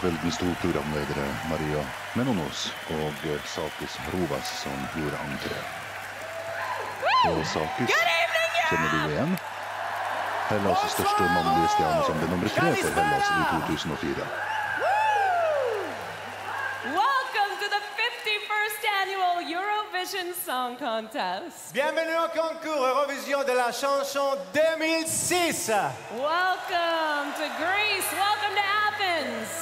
kveldens to programledere Maria Menonos og Sakis Rovas som gjorde entré. Og Sakis kjenner du igjen. Hellas' største mannlige stjerne som ble nummer tre for Hellas i 2004. Welcome to the 51st annual Eurovision Song Contest. Bienvenue au concours Eurovision de la chanson 2006. Welcome to Greece. Welcome.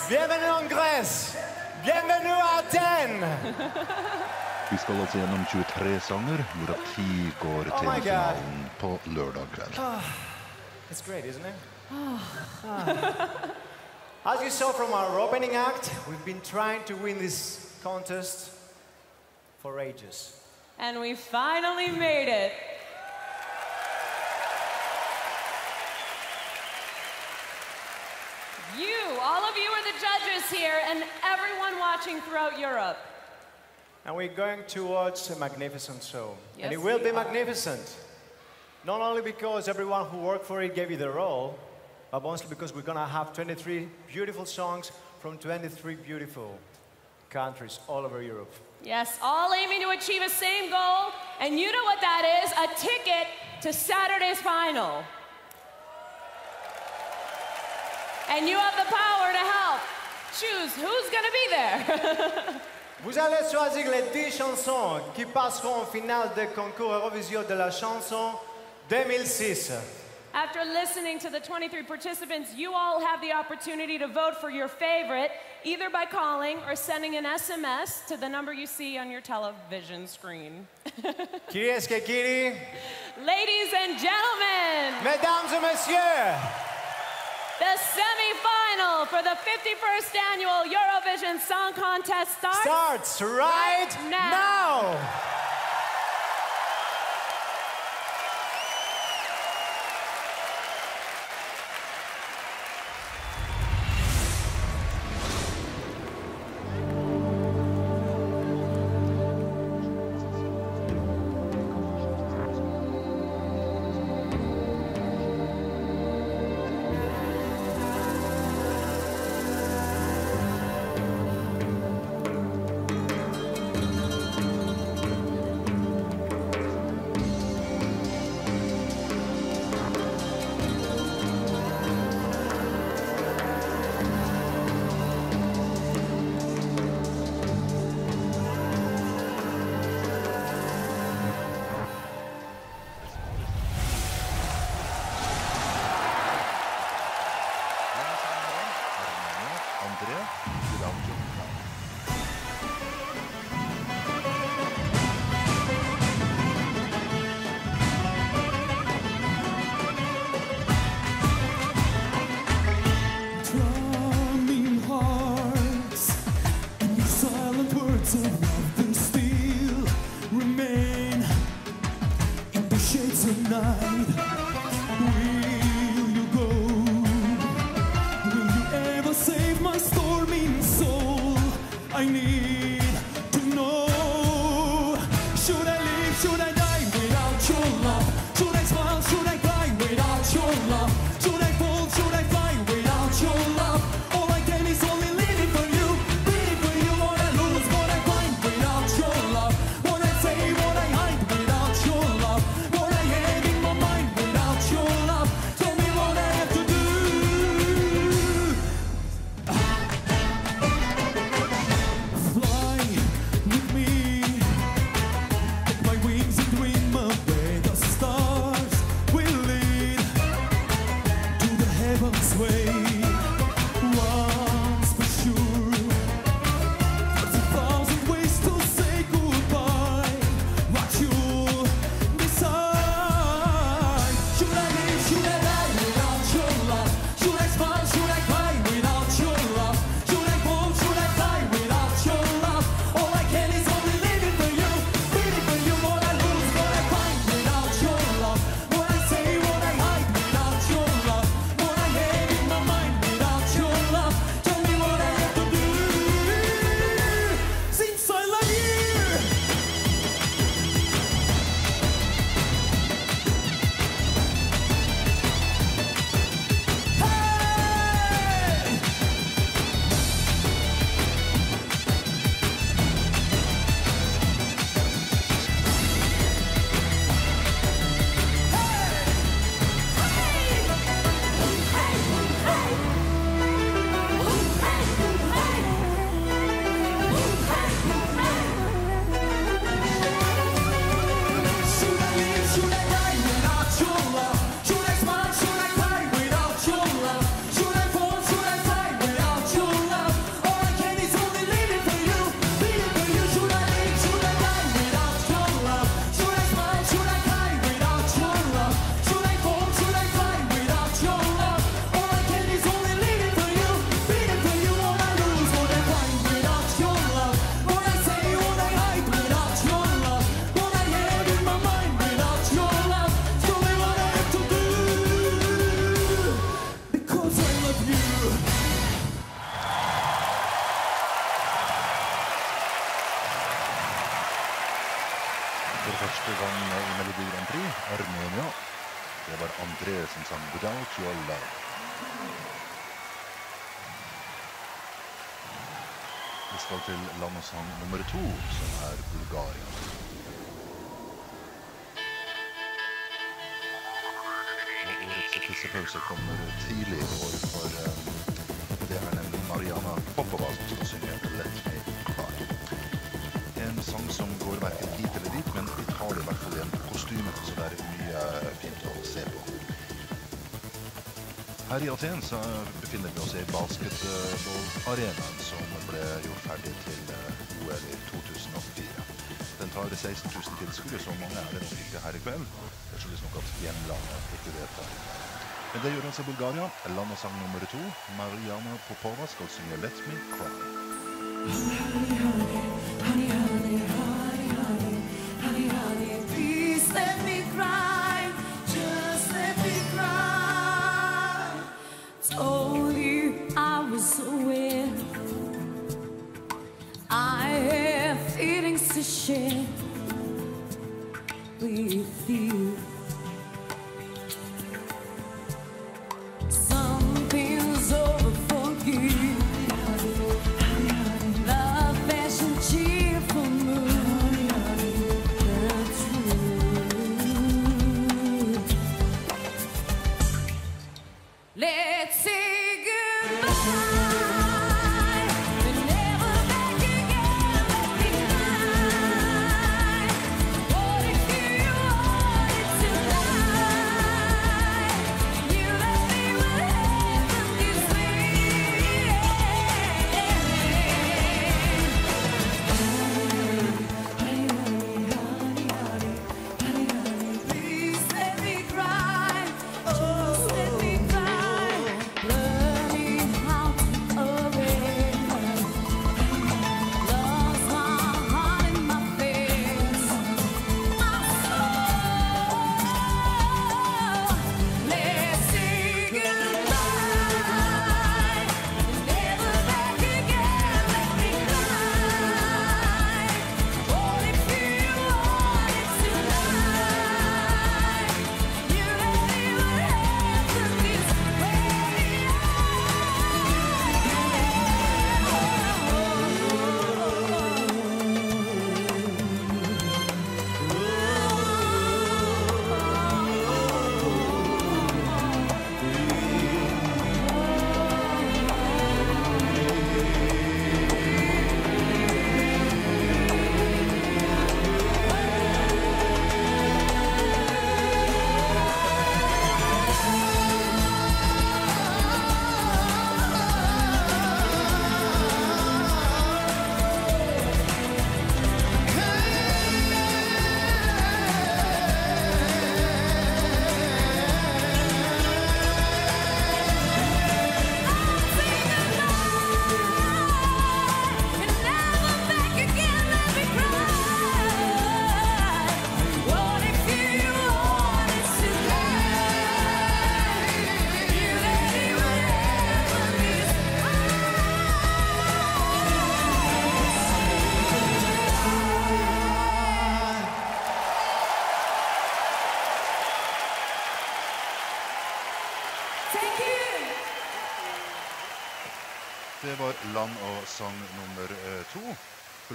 Bienvenue en Grèce. Bienvenue à Athènes. Vi skal altså gjennom 23 sanger, hvorav 10 går Oh til my God. finalen på lørdag kveld. It's great, isn't it? Ah. As you saw from our opening act, we've been trying to win this contest for ages. And we finally made it. You, all of you are the judges here, and everyone watching throughout Europe. And we're going to watch a magnificent show. and it will be are. magnificent. Not only because everyone who worked for it gave you their all, but mostly because we're going to have 23 beautiful songs from 23 beautiful countries all over Europe. Yes, all aiming to achieve a same goal, and you know what that is a ticket to Saturday's final. And you have the power to help choose who's going to be there. Vous allez choisir les 10 chansons qui passeront en finale du concours Eurovision de la chanson 2006. After listening to the 23 participants, you all have the opportunity to vote for your favorite, either by calling or sending an SMS to the number you see on your television screen. Kyrie Kiri, Ladies and gentlemen, mesdames et messieurs, the semi-final for the 51st annual Eurovision Song Contest starts. starts right, Right now. now. To, som er Bulgaria. Årets tissepause kommer tidlig i år, for um, det er nemlig Mariana Popova som skal synge 'Let Me Cry'. En sang som går verken hit eller dit, men vi tar det i hvert fall i på kostymet, så det er mye fint å se på. Her i Aten så befinner vi oss i basketballarenaen som ble gjort ferdig til eh, OL i 2004. Den tar 16 000 tilskuere, så mange er det nok ikke her i kveld. Det skyldes nok at hjemlandet ikke det. Men det gjør altså Bulgaria. Land og sang nummer to. Mariana Popova skal synge 'Let Me Cry'. Please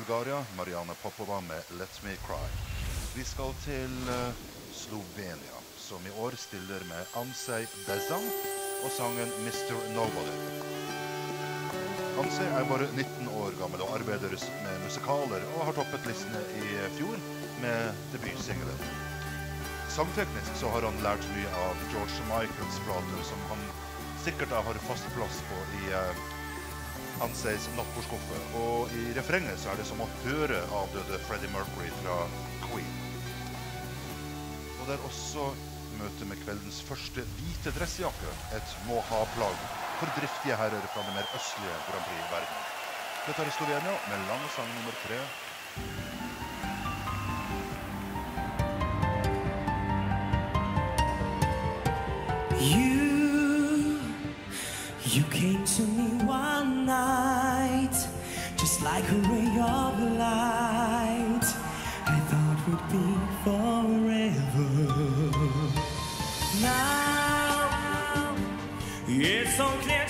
Bulgaria, Marianne Popova med 'Let Me Cry'. Vi skal til eh, Slovenia, som i år stiller med Ansej Bezan og sangen 'Mr. Nobody'. Ansej er bare 19 år gammel og arbeider med musikaler og har toppet listene i fjor med debutsingelen. Sangteknisk så har han lært mye av George Michaels plater, som han sikkert har fast plass på i eh, Ansejs nattbordskuffe. Og i refrenget så er det som å høre avdøde Freddie Mercury fra Queen. Og det er også møte med kveldens første hvite dressjakke, et må-ha-plagg for driftige herrer fra den mer østlige Grand Prix-verden. Dette er i Slovenia med lang sang nummer tre. You, you came to like a ray of light I thought would be forever. Now, it's so clear.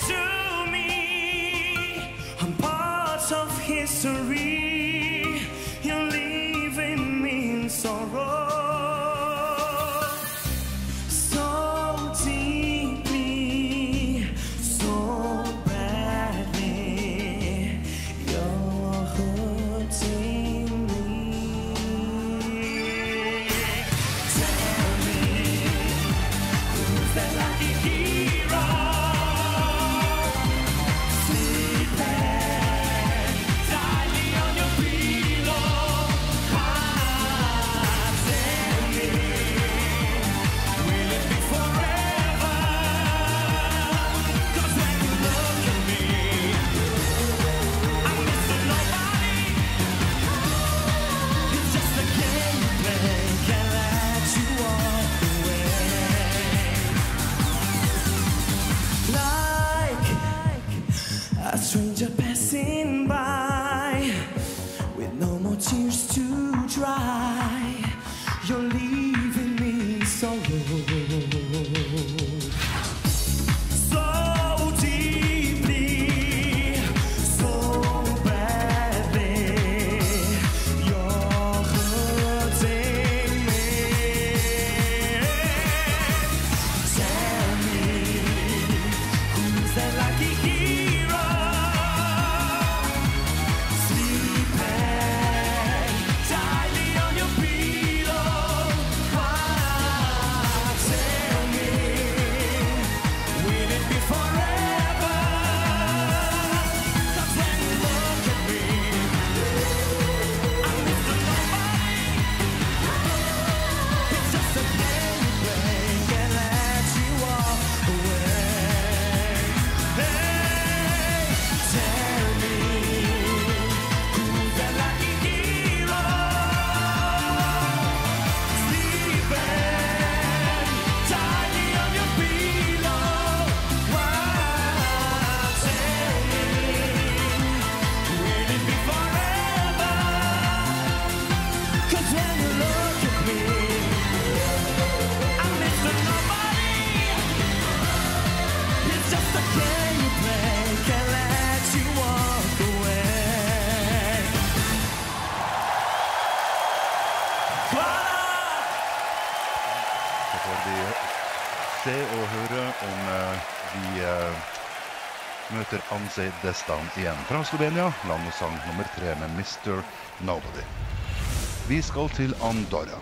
Ansei Destan igjen fra Slovenia. Landesang nummer tre med Mr. Nobody. Vi skal til Andorra.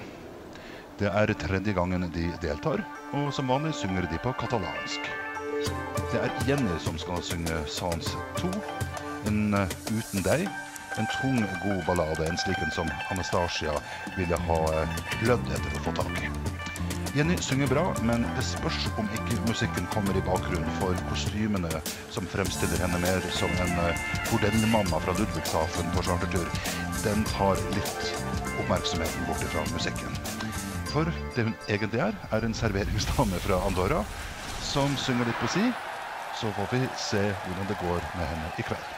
Det er tredje gangen de deltar, og som vanlig synger de på katalansk. Det er Jenny som skal synge Sans 2, en eh, Uten deg. En tung, god ballade, en slik en som Anastasia ville ha glødd blødd etter å få tak i. Jenny synger bra, men det spørs om ikke musikken kommer i bakgrunnen for kostymene som fremstiller henne mer som en eh, bordellmamma fra Ludwigshafen på chartertur. Den tar litt oppmerksomheten bort fra musikken. For det hun egentlig er, er en serveringsdame fra Andorra som synger litt på si. Så får vi se hvordan det går med henne i kveld.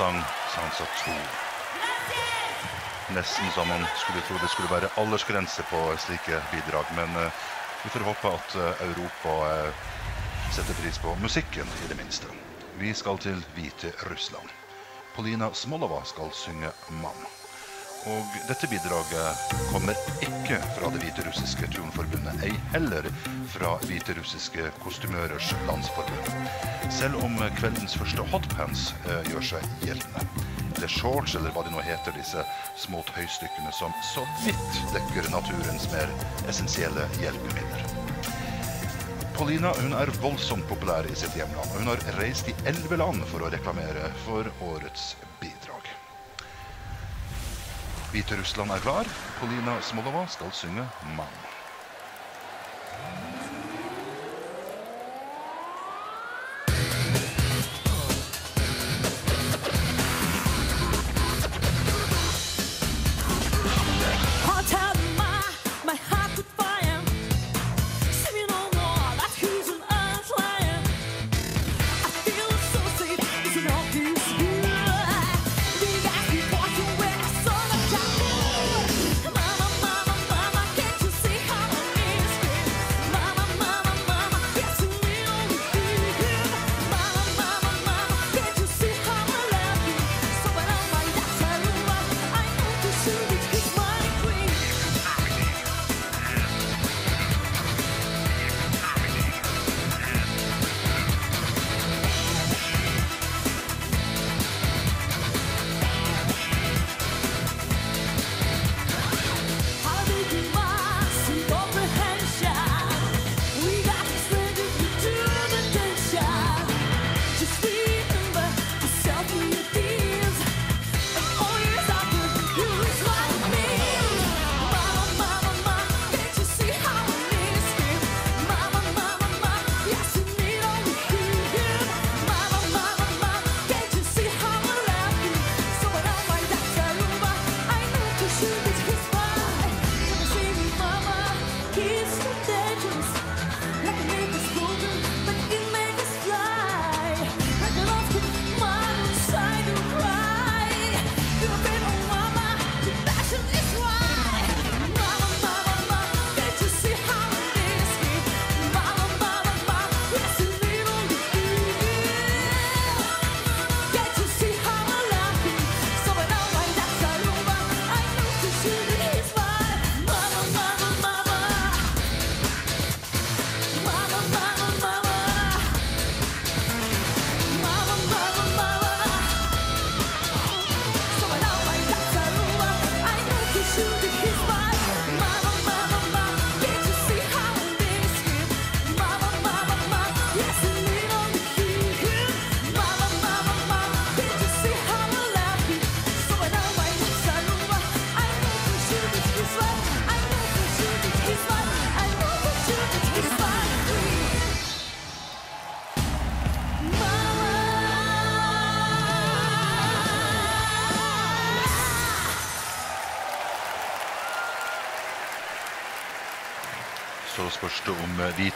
Sang Sansa 2. Nesten så man skulle tro det skulle være aldersgrense på slike bidrag, men eh, vi får håpe at eh, Europa eh, setter pris på musikken, i det minste. Vi skal til Hvite Russland. Polina Smolova skal synge 'Mann'. Og dette bidraget kommer ikke fra det hviterussiske turnforbundet, ei heller fra hviterussiske kostymørers landsforbund. Selv om kveldens første hotpants eh, gjør seg gjeldende. Eller shorts, eller hva de nå heter, disse små tøystykkene som så vidt dekker naturens mer essensielle hjelpemidler. Paulina hun er voldsomt populær i sitt hjemland, og hun har reist i elleve land for å reklamere for årets bidrag. Hviterussland er klar. Polina Smolova skal synge 'Mann'.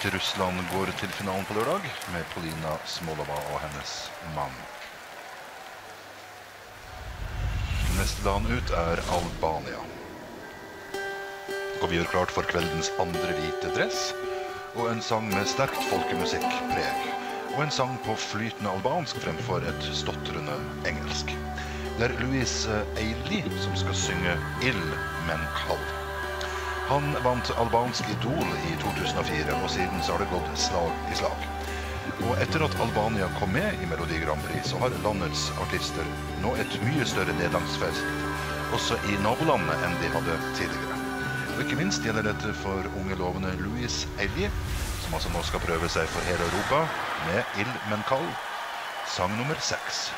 Om eh, går til finalen på lørdag med Polina Smolova og hennes mann. Neste land ut er Albania. Og vi gjør klart for kveldens andre hvite dress og en sang med sterkt folkemusikkpreg. Og en sang på flytende albansk fremfor et stotrende engelsk. Det er Louise Eili som skal synge 'Ild, men kald'. Han vant albansk Idol i 2004, og siden så har det gått slag i slag. Og etter at Albania kom med i Melodi Grand Prix, så har landets artister nå et mye større nedlagsfest, også i nabolandet enn de hadde tidligere. Og ikke minst gjelder dette for unge lovende Louis Elie, som altså nå skal prøve seg for hele Europa med Ild, men sang nummer seks.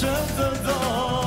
touch the Lord.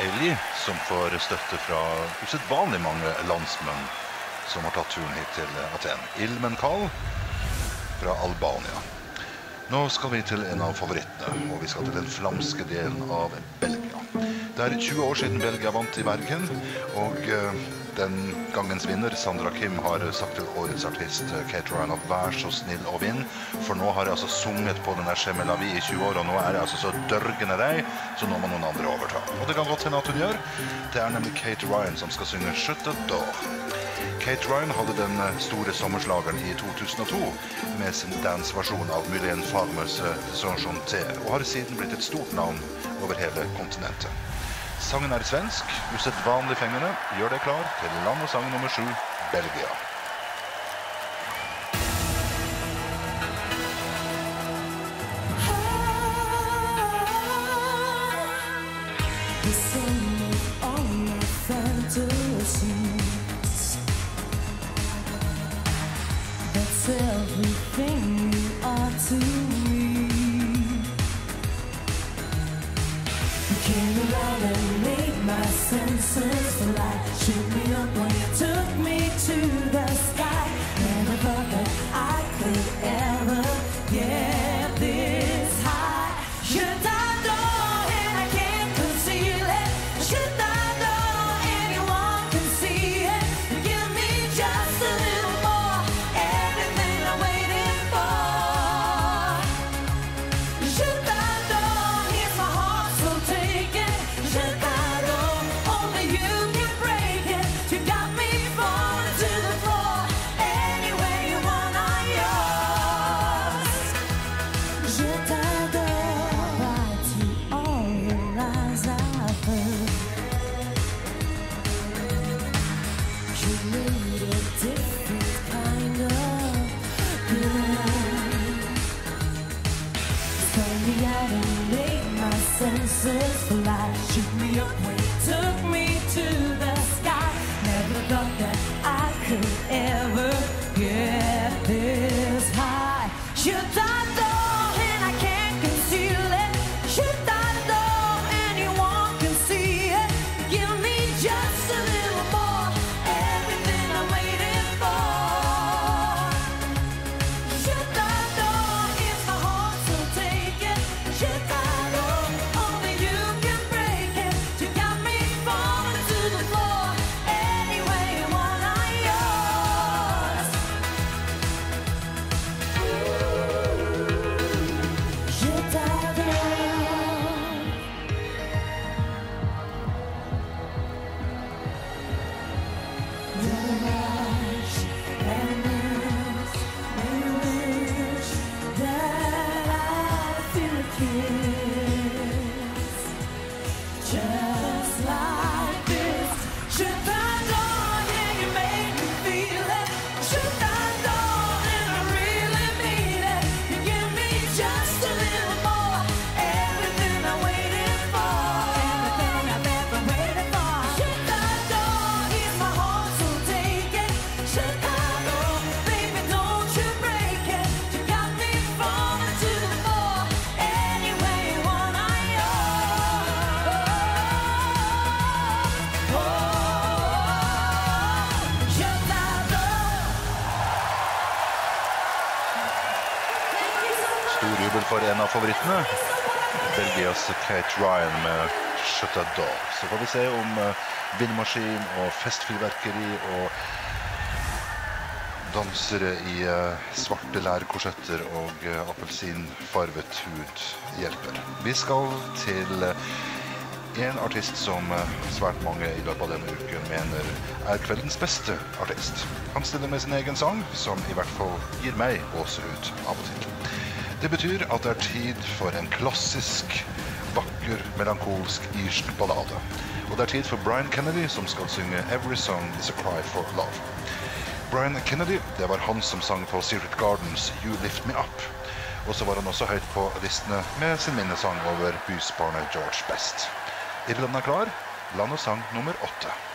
Ellie, som får støtte fra usedvanlig mange landsmenn som har tatt turen hit til Aten. Ilmen Kal fra Albania. Nå skal vi til en av favorittene, og vi skal til den flamske delen av Belgia. Det er 20 år siden Belgia vant i Bergen, og eh, den gangens vinner, Sandra Kim, har sagt til årets artist eh, Kate Ryan at vær så snill å vinne, for nå har jeg altså sunget på denne der Chemelavi i 20 år, og nå er jeg altså så dørgende lei, så nå må noen andre overta. Og det kan godt hende at hun gjør. Det er nemlig Kate Ryan som skal synge 'Shut the Door'. Kate Ryan hadde den eh, store sommerslageren i 2002 med sin danseversjon av Mylène Farmers eh, Saint-Jean-Té, og har siden blitt et stort navn over hele kontinentet. Sangen er svensk, usedvanlig fengende. Gjør deg klar til land og sang nummer sju, Belgia. says Kate Ryan med 'Shut a Dog'. Så får vi se om eh, vindmaskin og festfyrverkeri og dansere i eh, svarte lærkorsetter og eh, appelsinfarvet hud hjelper. Vi skal til en artist som svært mange i løpet av denne uken mener er kveldens beste artist. Han stiller med sin egen sang, som i hvert fall gir meg gåsehud av og til. Det betyr at det er tid for en klassisk vakker, melankolsk irsk ballade. Og det er tid for Brian Kennedy, som skal synge 'Every Song Is A Cry For Love'. Brian Kennedy, det var han som sang på Secret Gardens 'You Lift Me Up'. Og så var han også høyt på listene med sin minnesang over bysbarnet George Best. Irland er klar. Land og sang nummer åtte.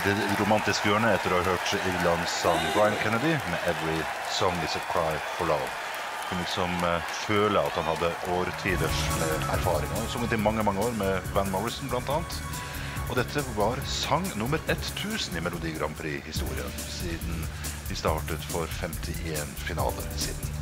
I det romantiske hjørnet etter å ha hørt Irlands sang Brian Kennedy med 'Every Song Is A Cry For Love'. Kunne liksom eh, føle at han hadde årtiders med erfaring. Han har sunget i mange mange år med Van Morrison annet. Og dette var sang nummer 1000 i Melodi Grand Prix-historien siden de startet for 51 finaler siden.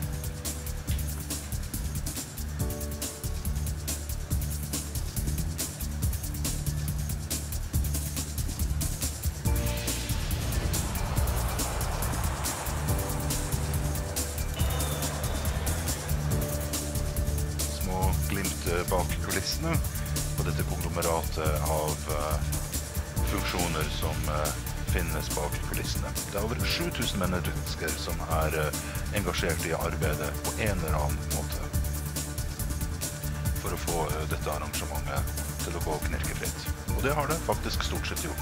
Engasjert i arbeidet på en eller annen måte for å få eh, dette arrangementet til å gå knirkefritt. Og det har det faktisk stort sett gjort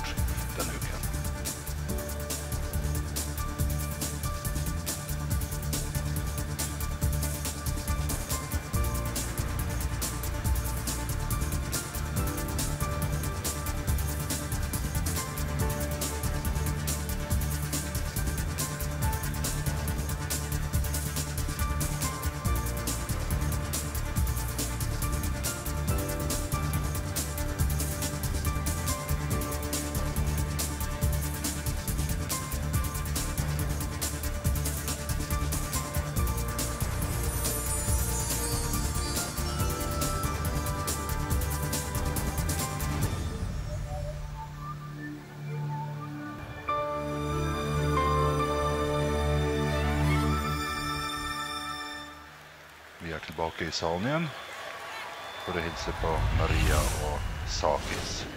Sakrishallen igjen for å hilse på Maria og Safis.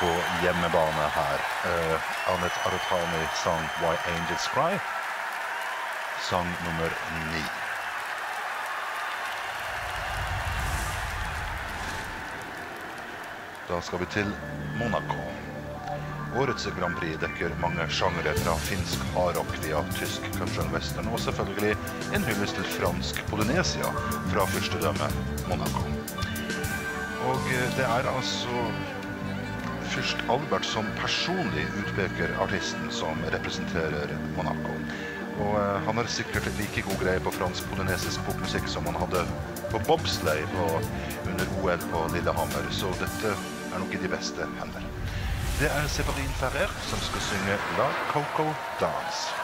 På hjemmebane her. Uh, Anet Aratani sang 'Why Angels Cry'. Sang nummer ni. Da skal vi til Monaco. Årets Grand Prix dekker mange sjangere fra finsk hardrock via tysk country and western, og selvfølgelig en hyllest til fransk Polynesia fra fyrstedømmet Monaco. Og eh, det er altså fyrst Albert som personlig utpeker artisten som representerer Monaco. Og eh, han har sikkert like god greie på fransk-polynesisk popmusikk som han hadde på bobsleigh under OL på Lillehammer, så dette er nok i de beste hender. Det er Severin Ferrer som skal synge La Coco Dance.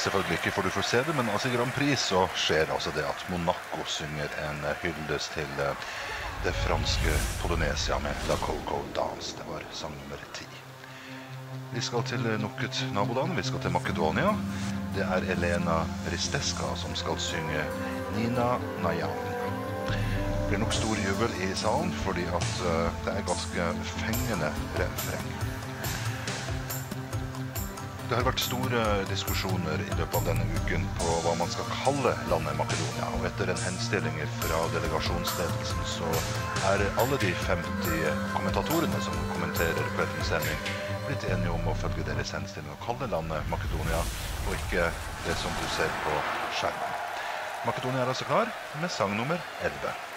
Selvfølgelig ikke, for du får se det, men altså i Grand Prix så skjer altså det at Monaco synger en eh, hyllest til eh, det franske Polynesia med La Coco Dance. Det var sang nummer ti. Vi skal til eh, nok et naboland. Vi skal til Makedonia. Det er Elena Risteska som skal synge Nina Nayan. Det blir nok stor jubel i salen fordi at det er ganske fengende refreng. Det har vært store diskusjoner i løpet av denne uken på hva man skal kalle landet Makedonia. Og etter en henstilling fra delegasjonsledelsen så er alle de 50 kommentatorene som kommenterer kveldens sending, blitt enige om å følge deres henstilling og kalle landet Makedonia, og ikke det som du ser på skjermen. Makedonia er altså klar med sang nummer 11.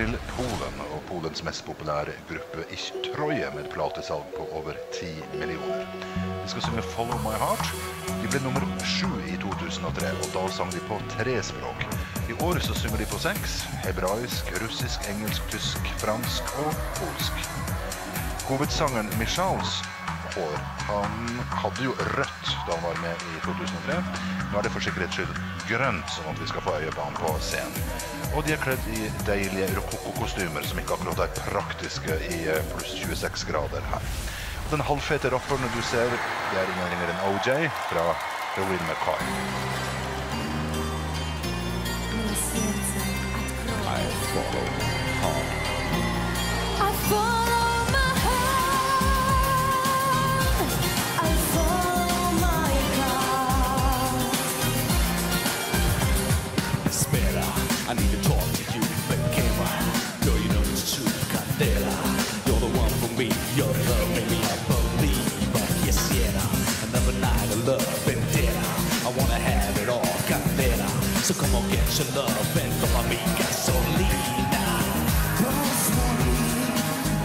til Polen og Polens mest populære gruppe Ich Troje med et platesalg på over 10 millioner. De skal synge 'Follow My Heart'. De ble nummer sju i 2003, og da sang de på tre språk. I år så synger de på seks. Hebraisk, russisk, engelsk, tysk, fransk og polsk. Hovedsangen Michals hår, han hadde jo rødt da han var med i 2003. Nå er det for sikkerhets skyld grønt, sånn at vi skal få øye på han på scenen. Og de er kledd i deilige rokokko-kostymer, som ikke akkurat er praktiske i eh, pluss 26 grader her. Og den halvfete rapperen du ser, det er ingen ringere enn OJ fra Rowin McCoy. your love and throw mi gasolina. Pozwól mi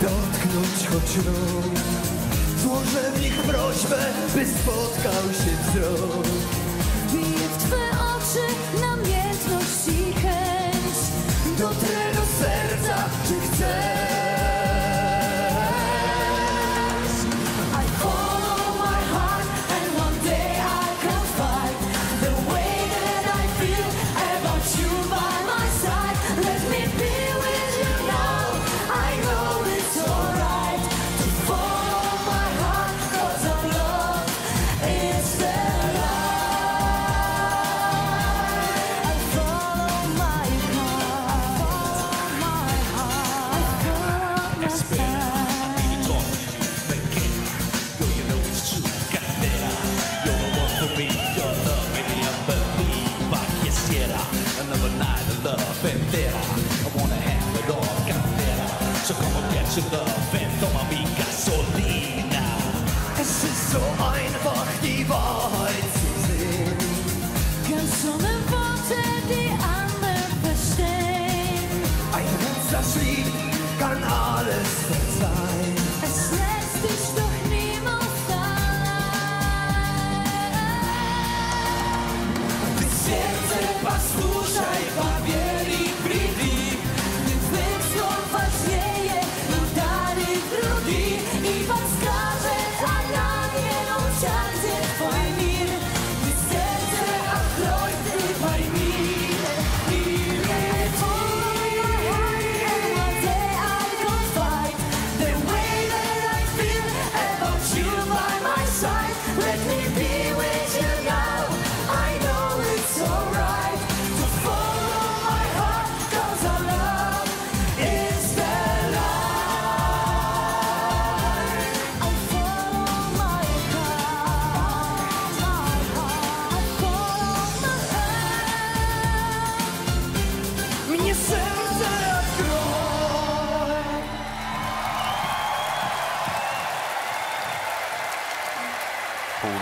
dotknąć choć rąk. Złożę w nich prośbę, by spotkał się wzrok. Taschenlauf, Sommer wie Gasolina. Es ist so einfach, die Wahrheit zu sehen. Ganz ohne Worte, die andere verstehen. Ein Künstlerschrieb kann alles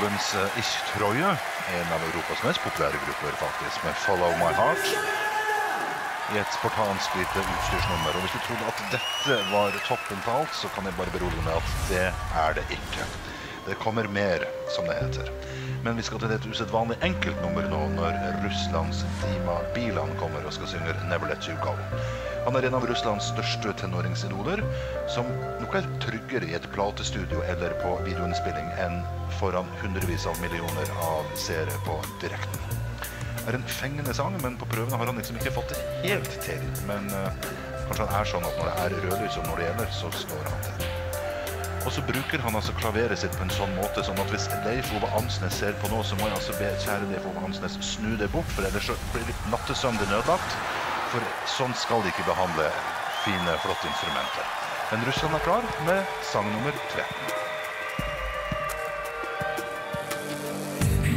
Eh, Ich Treue, en av Europas mest populære grupper faktisk, med Follow My Heart. I et spartansk lite utstyrsnummer. Og hvis du trodde at dette var toppen på alt, så kan jeg bare berolige med at det er det ikke. Det kommer mer, som det heter. Men vi skal til et usedvanlig enkelt nummer nå, når Russlands Dima Bilan kommer og skal synge Never Let You Go. Han er en av Russlands største tenåringsidoler, som nok er tryggere i et platestudio eller på videoinnspilling enn foran hundrevis av millioner av seere på direkten. Det er en fengende sang, men på prøvene har han liksom ikke fått det helt til. Men uh, kanskje han er sånn at når det er rødlys og når det gjelder, så slår han til. Og så bruker han altså klaveret sitt på en sånn måte sånn at hvis Leif Ove Ansnes ser på nå, så må jeg altså be kjære Leif Ove Ansnes snu det bort, for ellers blir litt nattesøvn nødlagt. For sånn skal de ikke behandle fine, flotte instrumenter. Men Russland er klar med sang nummer 13.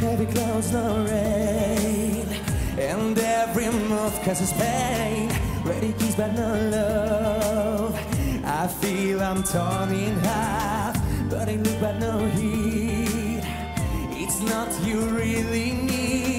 Heavy clouds, no rain, and every move causes pain. Ready keys, but no love. I feel I'm torn in half, But I look, but no heat. It's not you really need,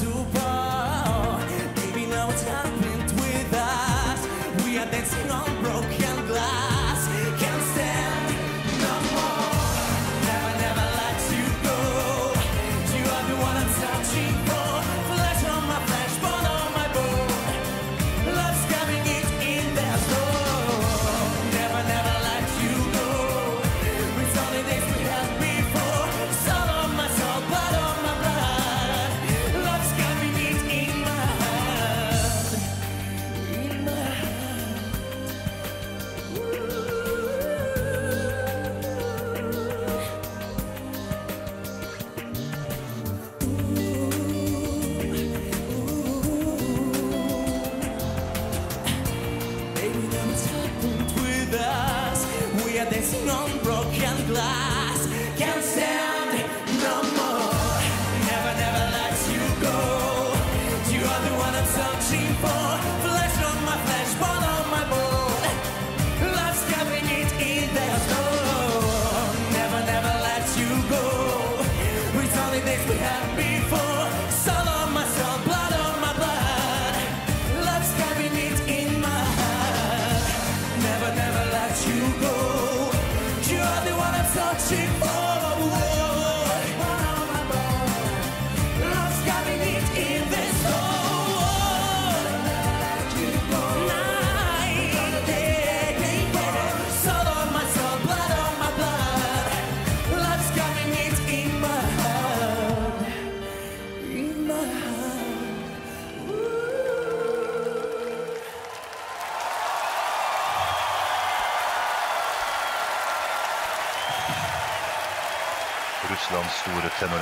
to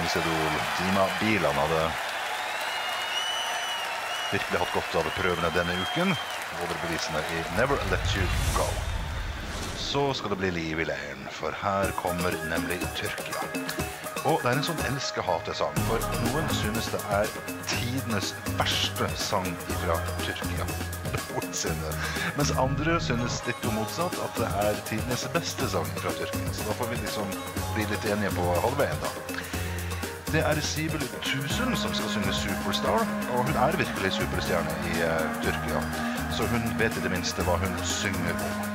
tenåringsidol Dima Bilan hadde virkelig hatt godt av prøvene denne uken. Overbevisende i Never Let You Go. Så skal det bli liv i leiren, for her kommer nemlig Tyrkia. Og det er en sånn elske-hate-sang, for noen synes det er tidenes verste sang fra Tyrkia. Mens andre synes ditto motsatt, at det er tidenes beste sang fra Tyrkia. Så da får vi liksom bli litt enige på halvveien, da. Det er Sibel Tusen som skal synge Superstar, og hun er virkelig superstjerne i uh, Tyrkia. Så hun vet i det minste hva hun synger om.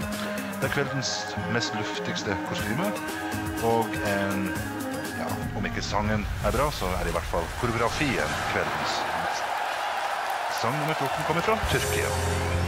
Det er kveldens mest luftigste kostyme, og en ja, om ikke sangen er bra, så er i hvert fall koreografien kveldens. Sang nummer 14 kommer fra Tyrkia.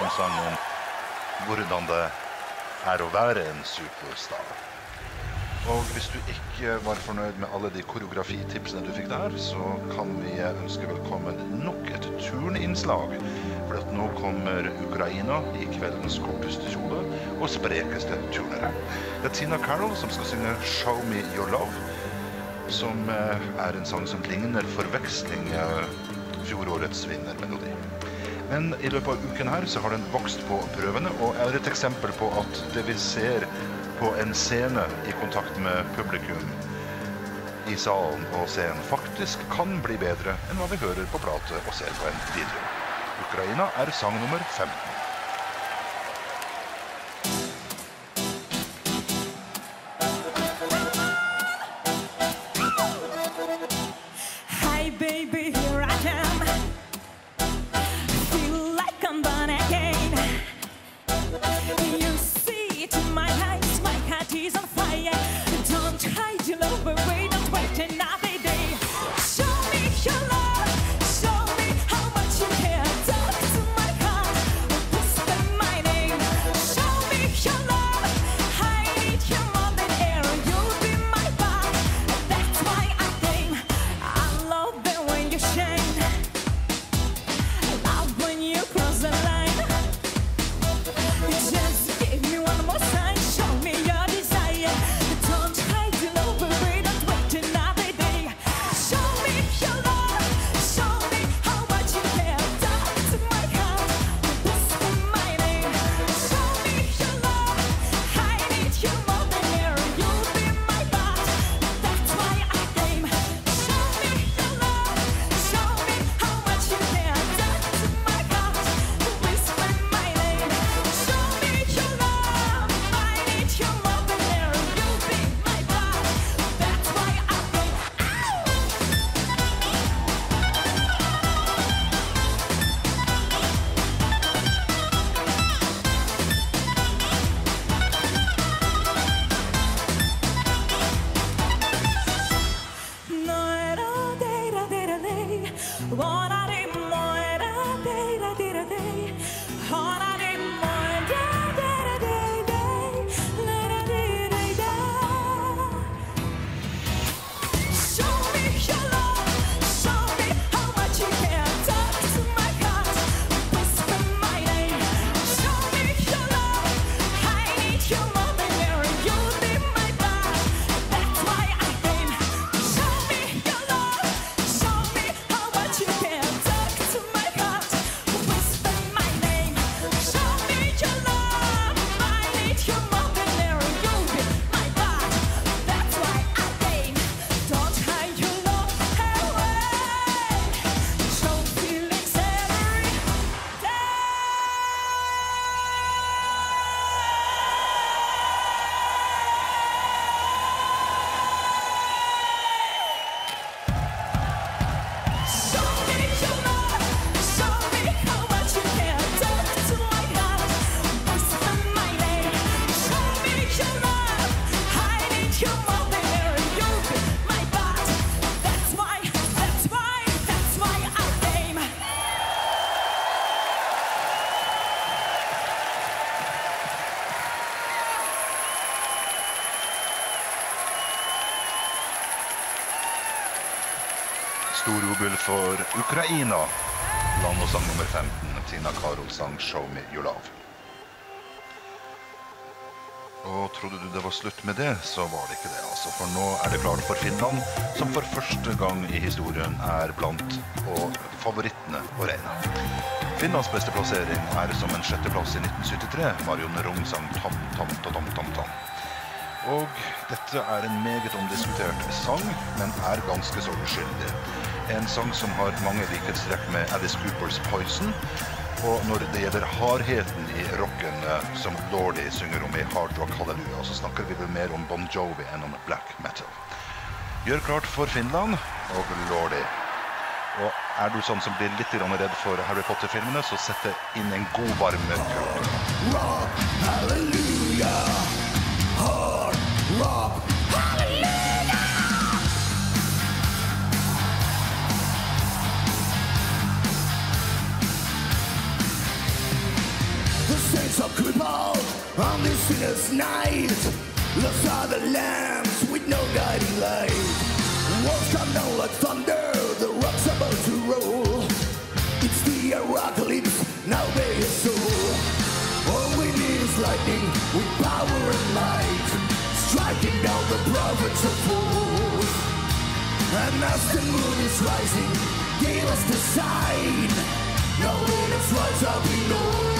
Som sang om hvordan det er å være en superstar. Og hvis du ikke var fornøyd med alle de koreografitipsene du fikk der, så kan vi ønske velkommen nok et turninnslag. For nå kommer Ukraina i kveldens korteste kjole og sprekeste turnere. Det er Tina Carroll som skal synge 'Show Me Your Love' som eh, er en sang som ligner forveksling eh, fjorårets vinnermelodi. Men i løpet av uken her så har den vokst på prøvene, og er et eksempel på at det vi ser på en scene i kontakt med publikum i salen og scenen faktisk kan bli bedre enn hva vi hører på plate og ser på en video. Ukraina er sang nummer 15. Ukraina. Land og sang nummer 15. Tina Karol sang 'Show Me Your Love'. Og trodde du det var slutt med det, så var det ikke det. altså. For nå er det klart for Finland, som for første gang i historien er blant og favorittene å regne. Finlands beste plassering er som en sjetteplass i 1973. Marion Rung sang 'Tam, tam, ta, tam, tam, tam'. Og dette er en meget omdiskutert sang, men er ganske så uskyldig. En sang som har mange likhetstrekk med Alice Coopers 'Poison'. Og når det gjelder hardheten i rocken eh, som Lordi synger om i Hard Rock Hallelujah', så snakker vi vel mer om Bon Jovi enn om black metal. Gjør klart for Finland og Lordi. Og er du sånn som blir litt redd for Harry Potter-filmene, så sett deg inn en god varme kule. The crippled on this sinner's night. Lost are the lambs with no guiding light. Walls come down like thunder, the rocks about to roll. It's the apocalypse, now they are so. All we need is lightning with power and might. Striking down the prophets of fools. And as the moon is rising, gave us the sign. Now let us rise up in.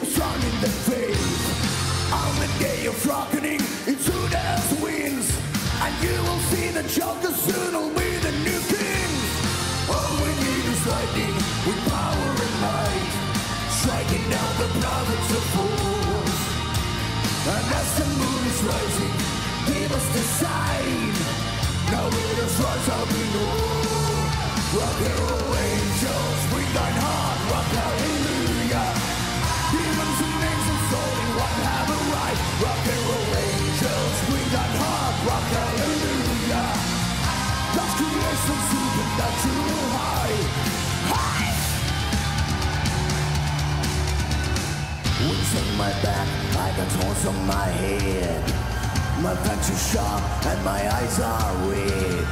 reckoning, into death winds, and you will see the joker soon will be the new king. All we need is lightning with power and might, striking down the prophets of fools. And as the moon is rising, give us the sign. Now us rise up in all. Rock and roll angels, bring thine heart, rock hallelujah. Demons my back, I got horns on my head. My punch is sharp and my eyes are red.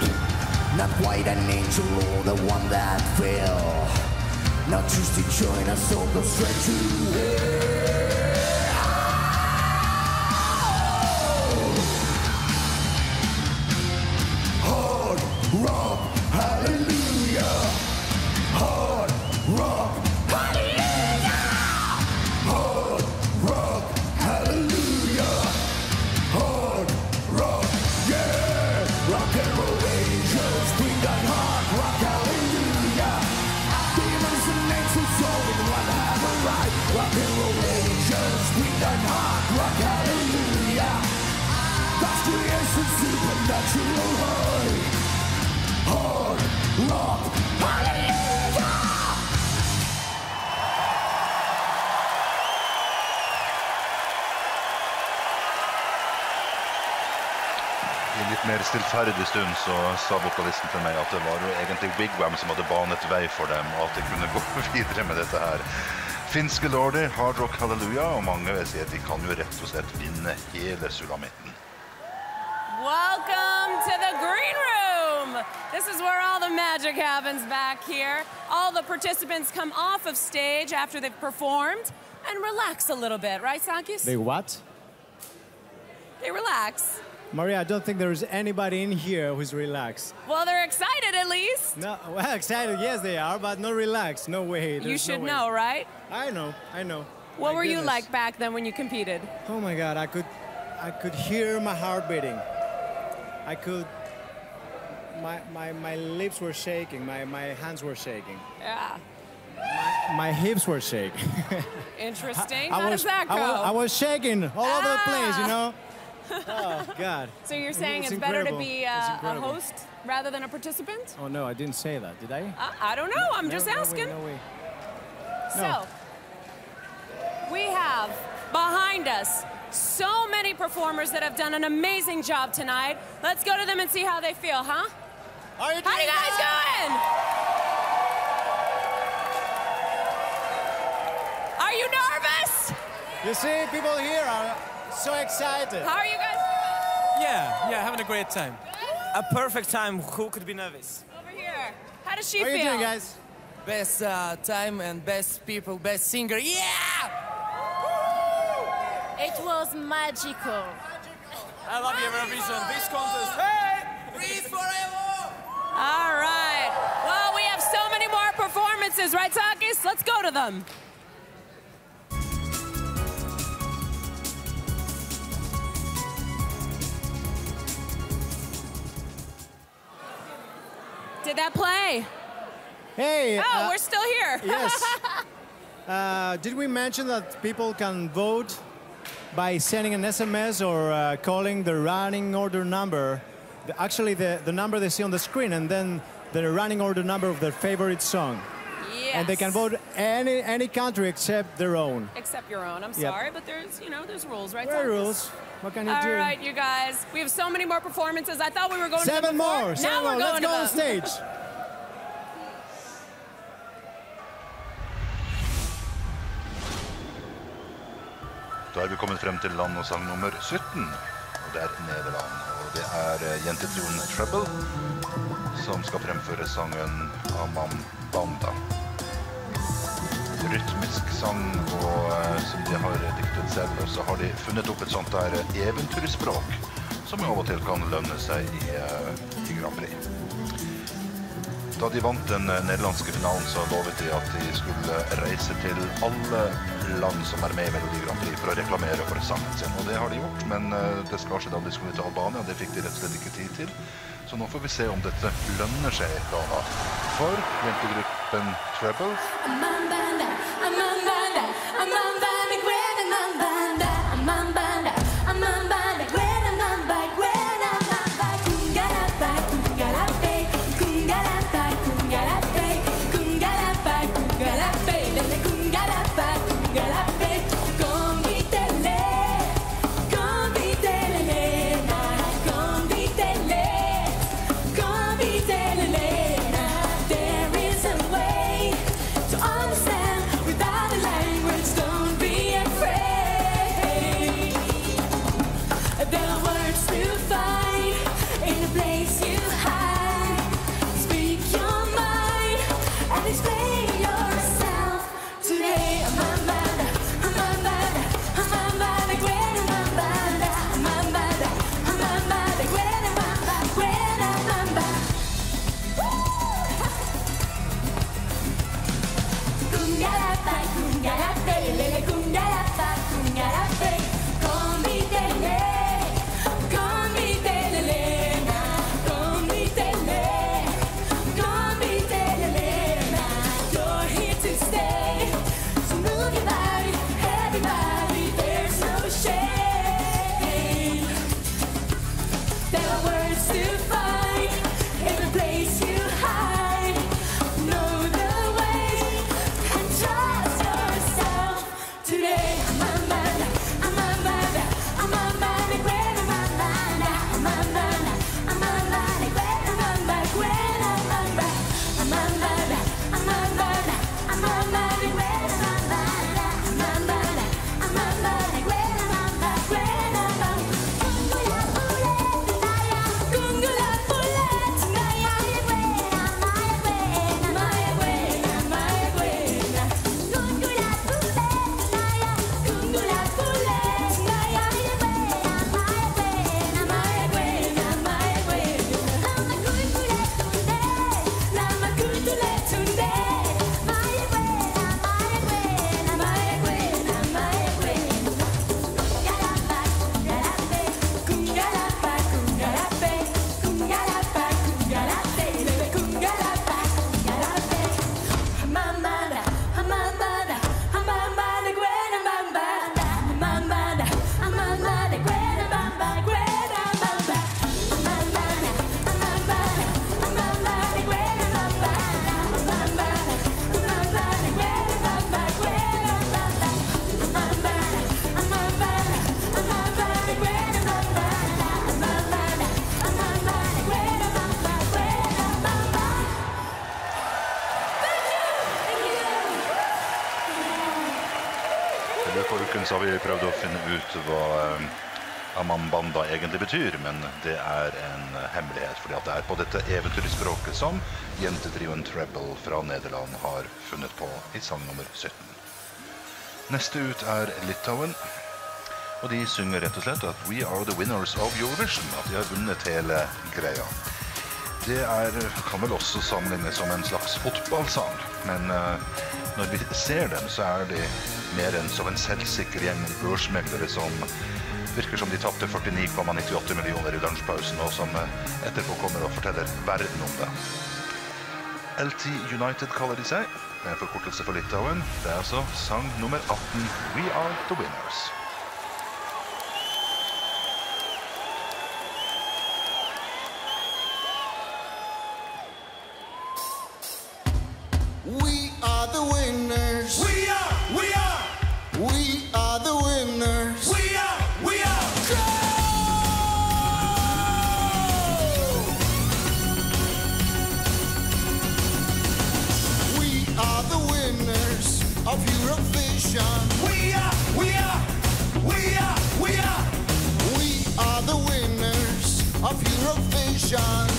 Not quite an angel or the one that fell. Not just to join us, all go straight to hell. Stillferdig stund så sa vokalisten til meg at det var jo egentlig Wigwam som hadde banet vei for dem, og at de kunne gå videre med dette her. Finske Lordi, Hard Rock Halleluja, og mange vil si at de kan jo rett og slett vinne hele sulamitten. Welcome to the green room. This is where all the magic happens back here. All the participants come off of stage after they've performed and relax a little bit, right, Sakis? They what? They relax. Maria, I don't think there is anybody in here who's relaxed. Well, they're excited at least. No, well, excited, yes, they are, but not relaxed. No way. you there's no should way. know, right? I know, I know. What My were you like back then when you competed? Oh my God, I could, I could hear my heart beating. I could, my, my, my lips were shaking, my, my hands were shaking, Yeah. my hips were shaking. Interesting. I How was, does that go? I was, I was shaking all over the place, you ah. know. Oh, God. So you're saying it's, It's better to be uh, a host rather than a participant? Oh, no, I didn't say that, did I? I, I don't know. I'm No, just no way, asking. no way. So, we have behind us so many performers that have done an amazing job tonight. Let's go to them and see how they feel, huh? How you How you guys doing? Are you nervous? You see, people here are so excited. How are you guys Yeah, yeah, having a great time. A perfect time. Who could be nervous? over here? How does she How are feel? you doing, guys? Best uh, time and best people, best singer. Yeah! It was magical. I love you Eurovision. This contest. Hey! Freeze forever! All right. Well, we have so many more performances, right, Takis? Let's go to them. Did that play? Hey, Oh, uh, we're still here. yes. Uh, did we mention that people can vote by sending an SMS or uh, calling the running order number? The, actually, the, the number they see on the screen, and then the running order number of their favorite song. Yes. And they can vote any any country except their own. Except your own. I'm Yep. sorry, but there's, you know, there's rules, right? There are rules. What can you All do? right, you guys. We have so many more performances. I thought we were going to Seven them before. more. Now Seven we're more. going Let's go to on stage. Da er vi kommet frem til land og sang nummer 17, og det er Nederland. Og det er eh, jentetrioen Treble som skal fremføre sangen Amam Banda. Rytmisk sang og, eh, som de har diktet selv, så har de funnet opp et sånt der eventyrspråk som av og til kan lønne seg i, eh, i Grand Prix. Da de vant den eh, nederlandske finalen, så lovet de at de skulle reise til alle land som er med i Melodi Grand Prix for å reklamere for sangen sin. Og det har de gjort, men eh, det skal skje da de skulle til Albania. Det fikk de rett og slett ikke tid til. Så nå får vi se om dette lønner seg, Dana. For jentegruppen Treble finne ut hva eh, Amambanda egentlig betyr, men det er en hemmelighet, fordi det er på dette eventyrspråket som jentetrioen Treble fra Nederland har funnet på i sang nummer 17. Neste ut er Litauen, og de synger rett og slett at We are the winners of Eurovision, at de har vunnet hele greia. Det er, kan vel også sammenlignes som en slags fotballsang, men eh, når vi ser dem, så er de mer enn som en selvsikker gjeng børsmeglere som virker som de tapte 49,98 millioner i lunsjpausen, og som eh, etterpå kommer og forteller verden om det. LT United kaller de seg. Det er en forkortelse for Litauen. Det er altså sang nummer 18, We Are The Winners. Eurovision.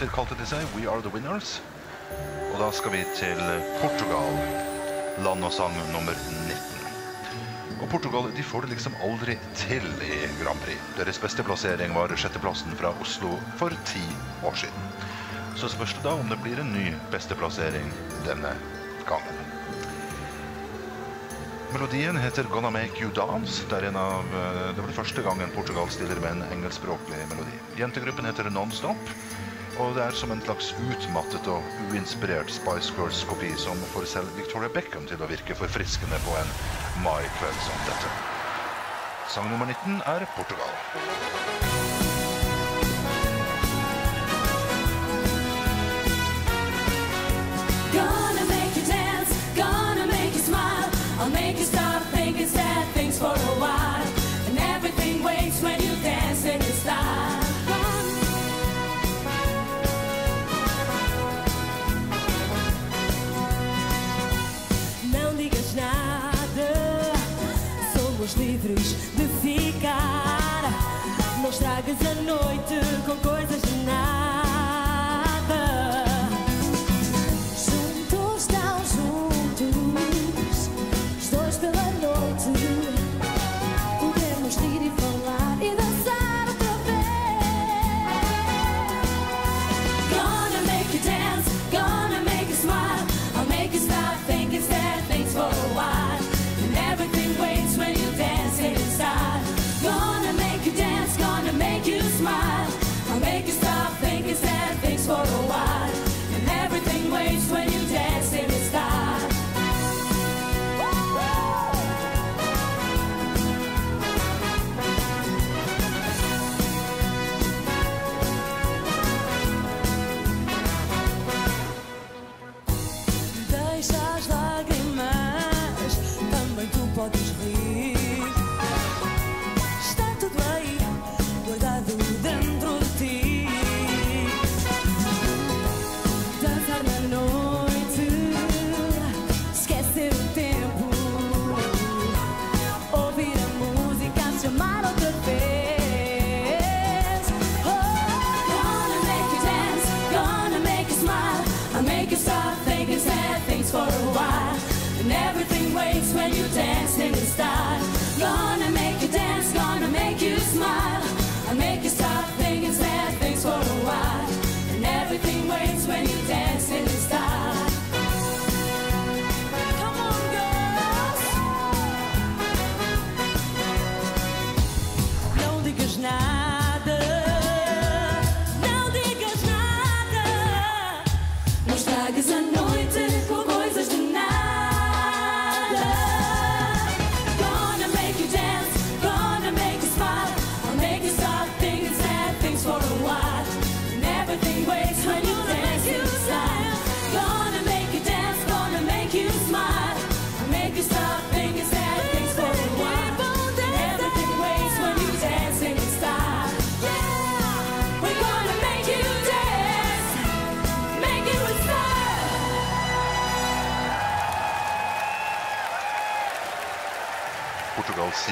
United kalte de seg We Are The Winners. Og da skal vi til Portugal, land og sang nummer 19. Og Portugal de får det liksom aldri til i Grand Prix. Deres beste plassering var sjetteplassen fra Oslo for ti år siden. Så spørs det da om det blir en ny besteplassering denne gangen. Melodien heter Gonna Make You Dance. Det er, en av, eh, det blir første gangen Portugal stiller med en engelskspråklig melodi. Jentegruppen heter Nonstop, og det er som en slags utmattet og uinspirert Spice Girls-kopi som får selv Victoria Beckham til å virke forfriskende på en maikveld som dette. Sang nummer 19 er Portugal. For a while. And everything waits when you dance in style. Estragas a noite com coisas de nada.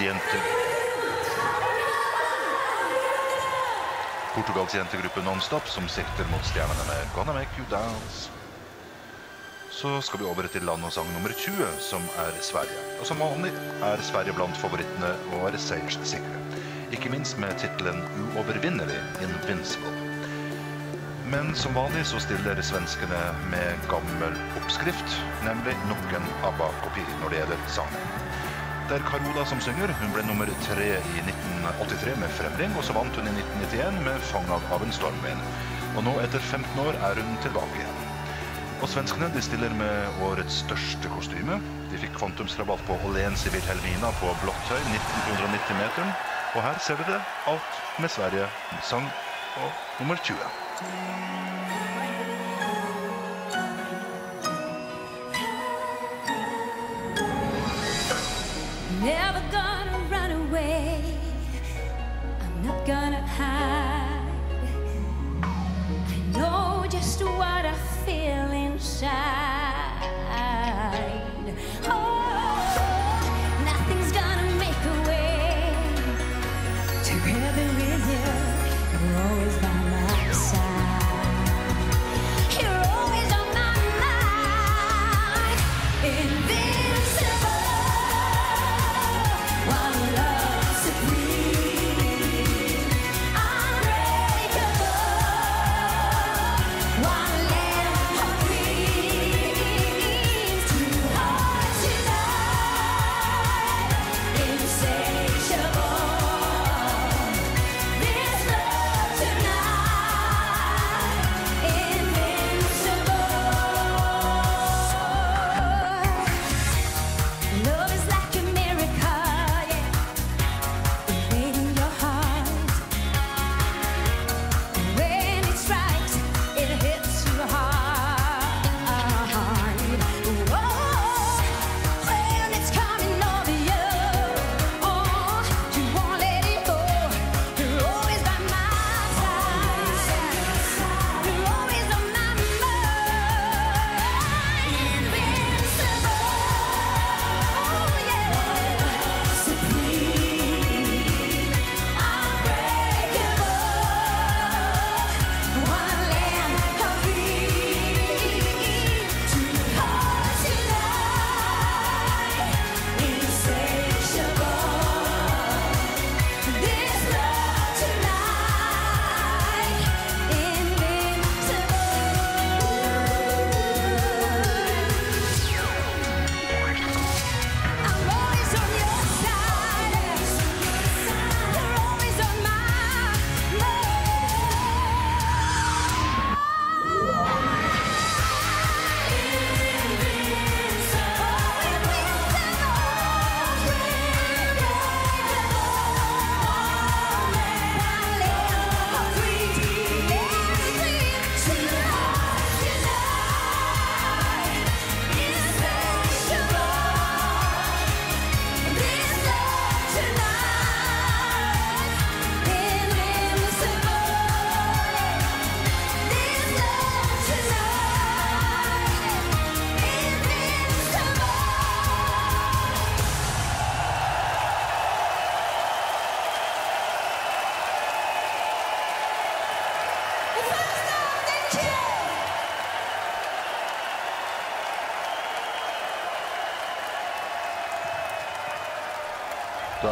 Jenter. Portugals jentegruppe Nonstop som sikter mot stjernene med Gonna Make You Dance. Så skal vi over til land og sang nummer 20, som er Sverige. Og som vanlig er Sverige blant favorittene og er seierssikre. Ikke minst med tittelen Uovervinnelig, Invincible. Men som vanlig så stiller svenskene med gammel oppskrift, nemlig nok en ABBA-kopi når det gjelder sang. Det er Carola som synger. Hun ble nummer tre i 1983 med 'Fremring', og så vant hun i 1991 med 'Fangad av en stormvind'. Og nå, etter 15 år, er hun tilbake igjen. Og svenskene de stiller med årets største kostyme. De fikk kvantumsrabatt på Åhléns i Wilhelmina på Blåttøy 1990 meter. Og her ser dere alt med Sverige, sang og nummer 20. Never gonna run away. I'm not gonna hide. I know just what I feel inside.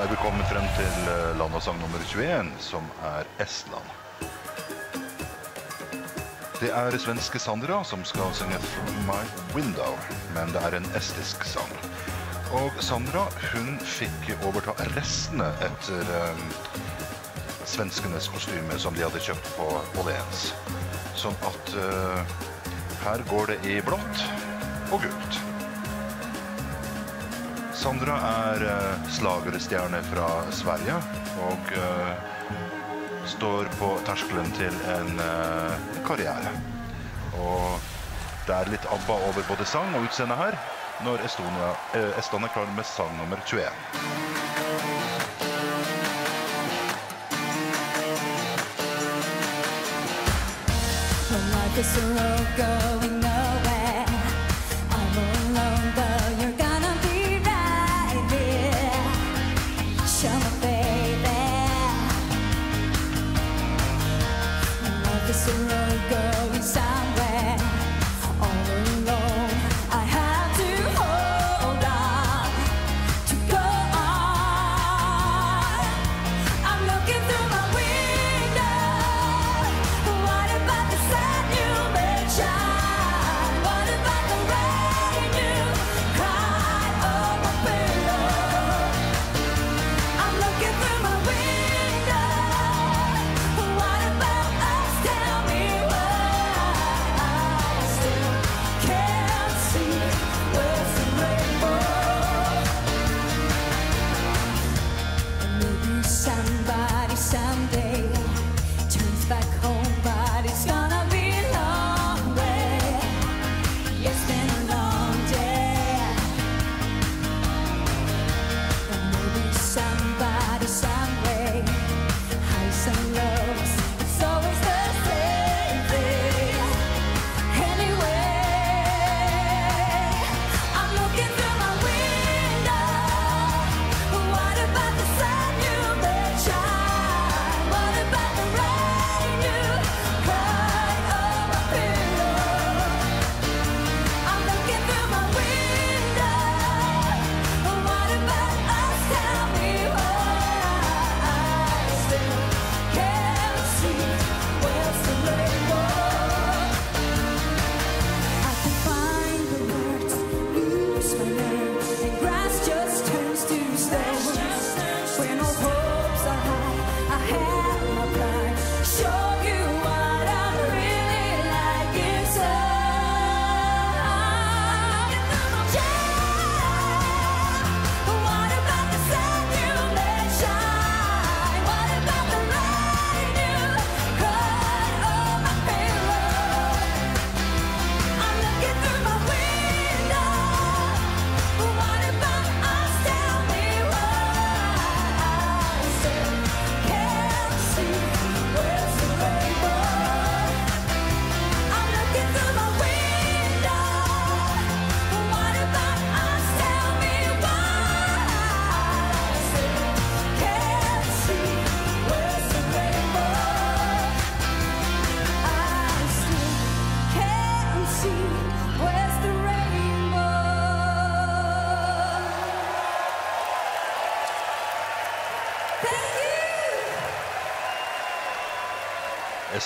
Er vi kommet frem til eh, land og sang nummer 21, som er Estland. Det er svenske Sandra som skal synge 'Through My Window', men det er en estisk sang. Og Sandra hun fikk overta restene etter um, svenskenes kostyme som de hadde kjøpt på Åléns. Sånn at uh, her går det i blått og gult. Sandra er uh, slagerstjerne fra Sverige og eh, står på terskelen til en eh, karriere. Og det er litt ABBA over både sang og utseende her, når Estonia, eh, Estland er klar med sang nummer 21. When life is a road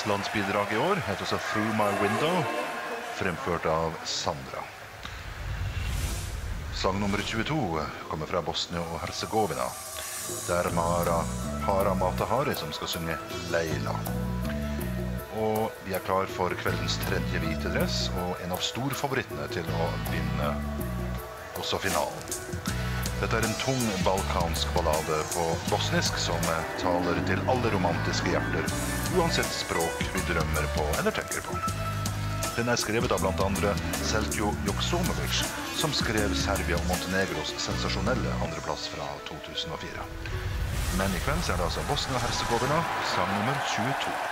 utenlandsbidrag i år. heter også 'Through My Window', fremført av Sandra. Sang nummer 22 kommer fra Bosnia og Herzegovina. Det er Mara Haramatahari som skal synge 'Leila'. Og vi er klar for kveldens tredje hvite dress og en av storfavorittene til å vinne også finalen. Dette er en tung balkansk ballade på bosnisk som taler til alle romantiske hjerter uansett språk vi drømmer på eller tenker på. Den er skrevet av bl.a. Seltjo Joksomovic, som skrev Serbia og Montenegros sensasjonelle andreplass fra 2004. Men i kveld er det altså Bosnia-Hercegovina, sang nummer 22.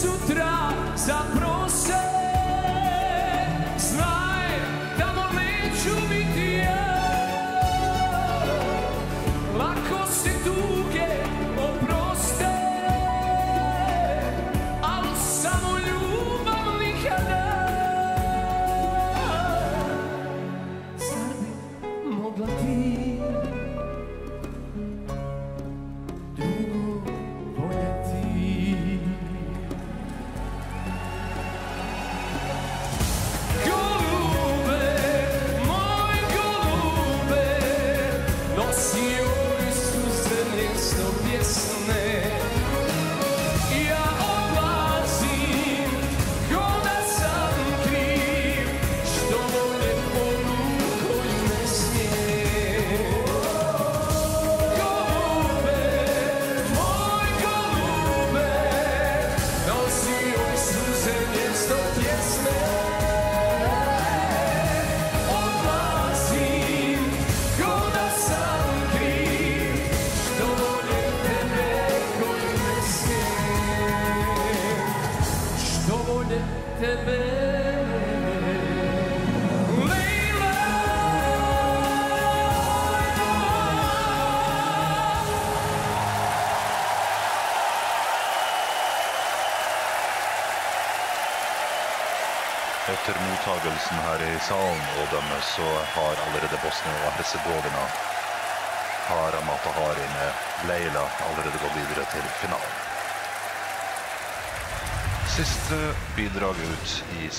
sutra zaprose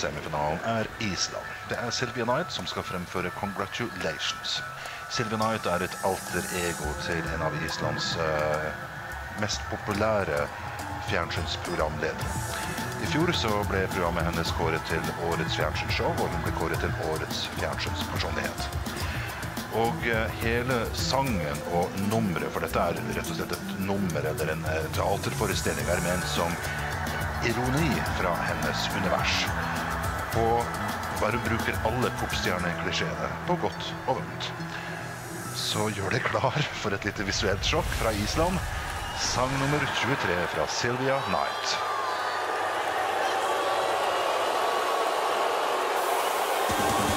Semifinalen er Island. Det er Sylvia Knight som skal fremføre 'Congratulations'. Sylvia Knight er et alter ego til en av Islands uh, mest populære fjernsynsprogramledere. I fjor så ble programmet hennes kåret til årets fjernsynsshow, og hun ble kåret til årets fjernsynspersonlighet. Og eh, hele sangen og nummeret, for dette er rett og slett et nummer eller en eh, teaterforestilling, er ment som ironi fra hennes univers og bare bruker alle popstjerneklisjeene, på godt og vondt. Så gjør deg klar for et lite visuelt sjokk fra Island. Sang nummer 23 fra Sylvia Knight. thank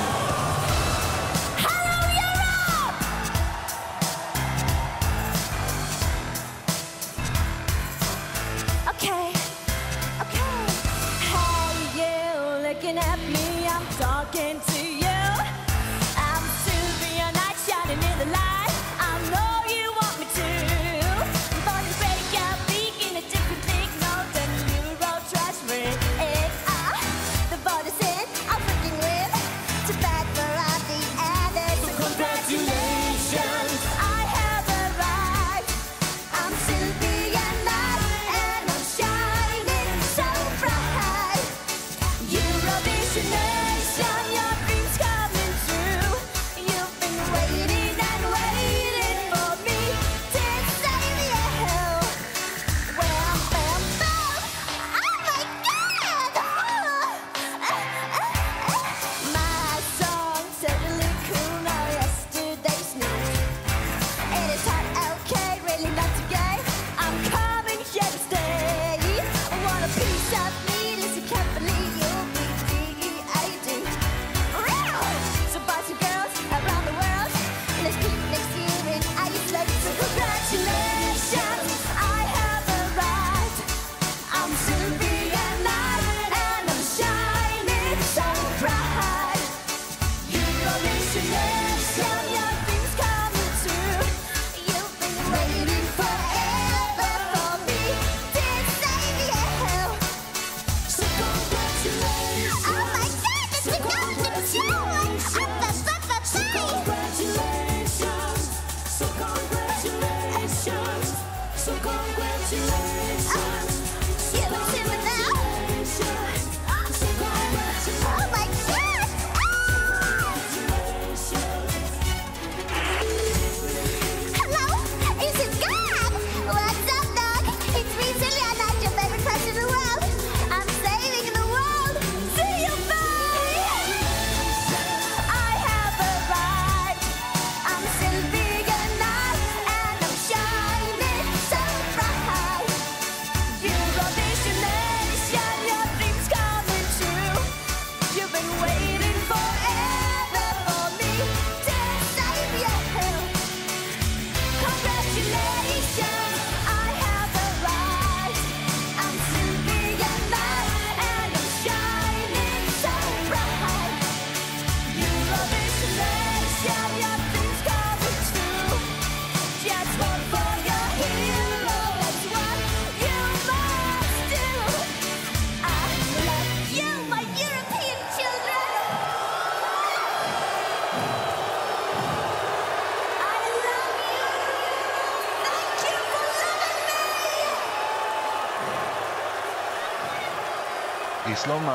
What's in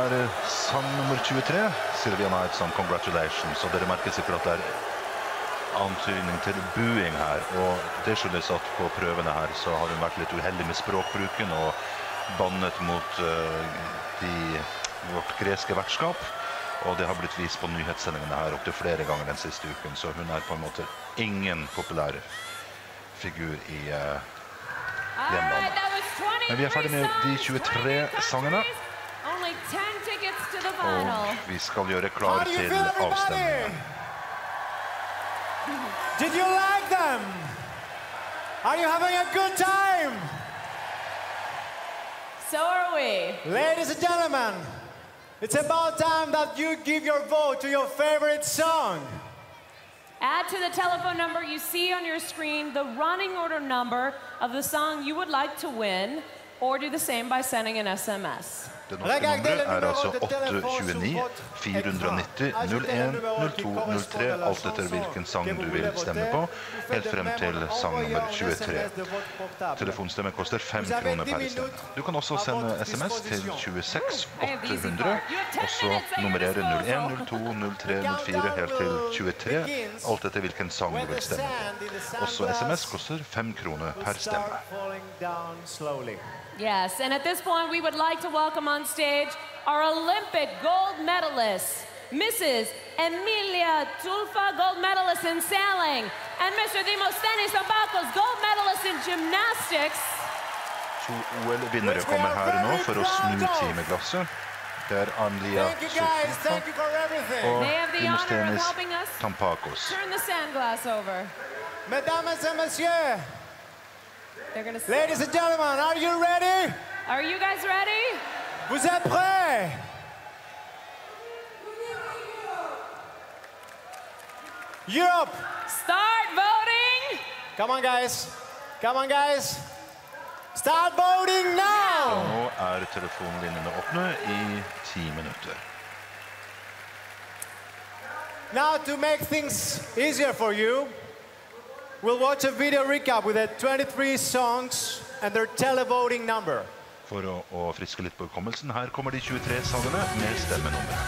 er eh, sang nummer 23. Sylvia Knight som 'Congratulations'. Og dere merker sikkert at det er antydning til buing her. Og det skyldes at på prøvene her så har hun vært litt uheldig med språkbruken og bannet mot uh, de, vårt greske vertskap. Og det har blitt vist på nyhetssendingene her opptil flere ganger den siste uken. Så hun er på en måte ingen populær figur i uh, Hjemlandet. right, that was 23 Men vi er ferdig med de 23 sangene. Og oh, vi skal gjøre How klar do you til feel, avstemningen. Did you like them? Are you having a good time? So are we. Ladies and gentlemen, it's about time that you give your vote to your favorite song. Add to the telephone number you see on your screen the running order number of the song you would like to win, or do the same by sending an SMS. Det norske nummeret er altså 829 490 01 02 03, alt etter hvilken sang du vil stemme på, helt frem til sang nummer 23. Telefonstemme koster 5 kroner per stemme. Du kan også sende SMS til 26 800, og så nummerere 01 02 03 04 helt til 23, alt etter hvilken sang du vil stemme på. Også SMS koster 5 kroner per stemme. Start falling down slowly. Yes, and at this point, we would like to welcome on stage our Olympic gold medalist, Mrs. Emilia Tsoulfa, gold medalist in sailing, and Mr. Demosthenes Tampakos, gold medalist in gymnastics. To OL-vinnere kommer her nå for å snu timeglasset. Det er Anlia Thank you guys. Sotofa Thank you for everything. og They have the honor of helping us Tampakos. turn the sand glass over. Mesdames et messieurs, They're gonna say, ladies and gentlemen, are you ready? Are you guys ready? Vous êtes prêts? Europe, Start voting! come on guys. Come on guys. Start voting now! Nå er telefonlinjene åpne i ti minutter. Now to make things easier for you, we'll watch a video recap with the 23 songs and their televoting number. For å, å friske litt på hukommelsen, her kommer de 23 sangene med stemmenummer.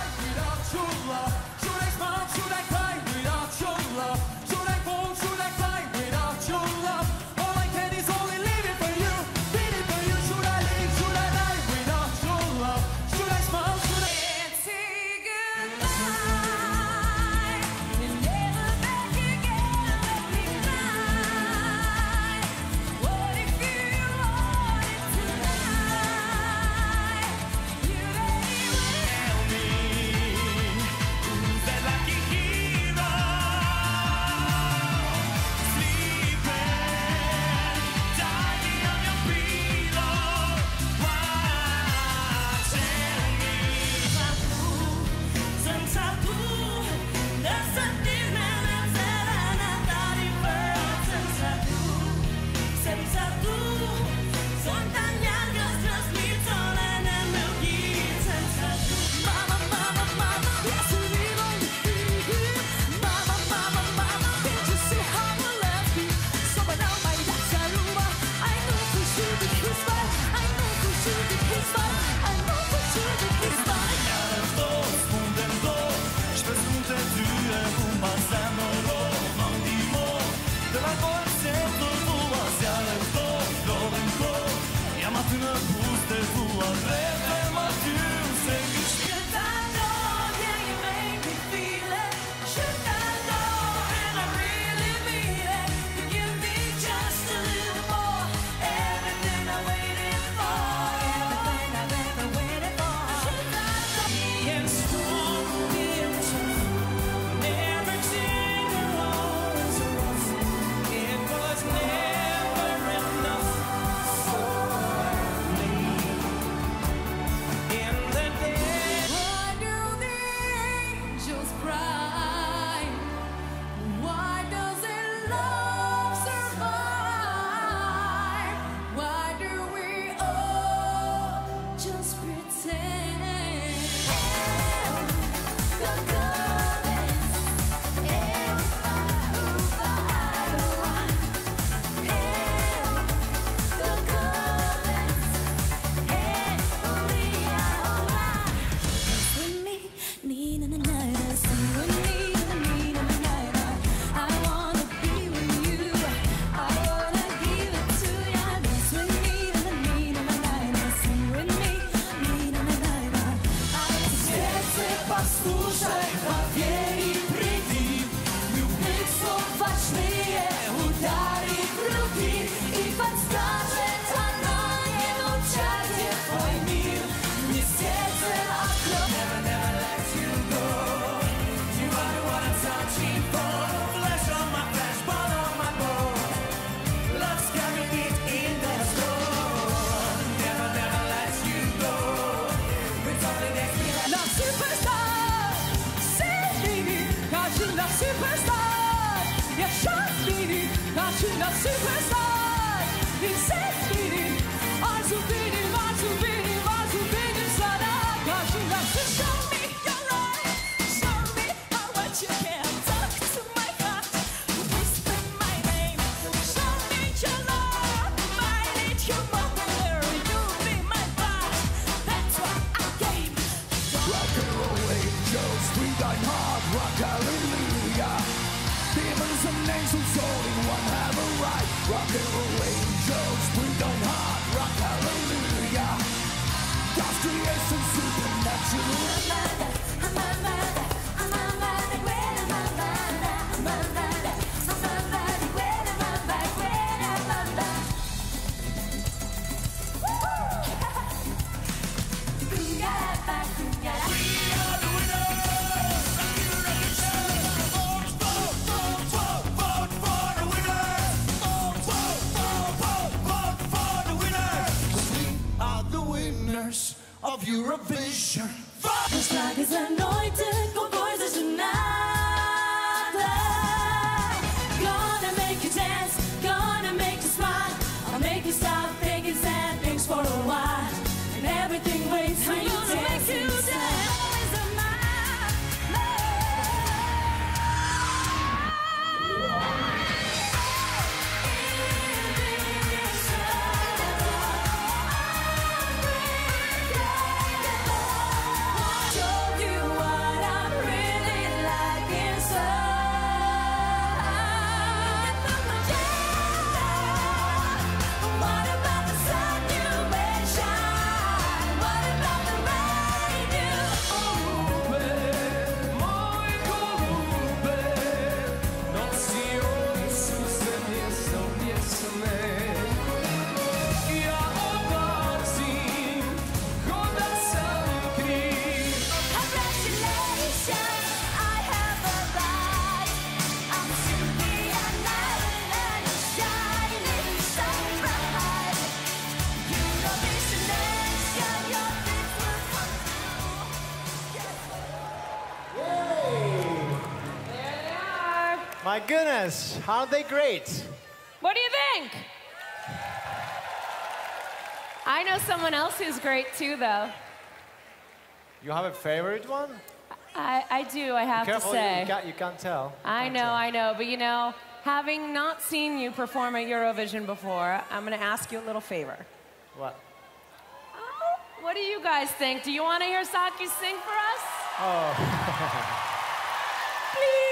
Aren't they great? What do you think? I know someone else who's great too, though. You have a favorite one? I, I do, I have Careful, to you, say. you can't, you can't tell. I Can't know, tell. I know. But you know, having not seen you perform at Eurovision before, I'm going to ask you a little favor. What? Oh, what do you guys think? Do you want to hear Saki sing for us? Oh. Please.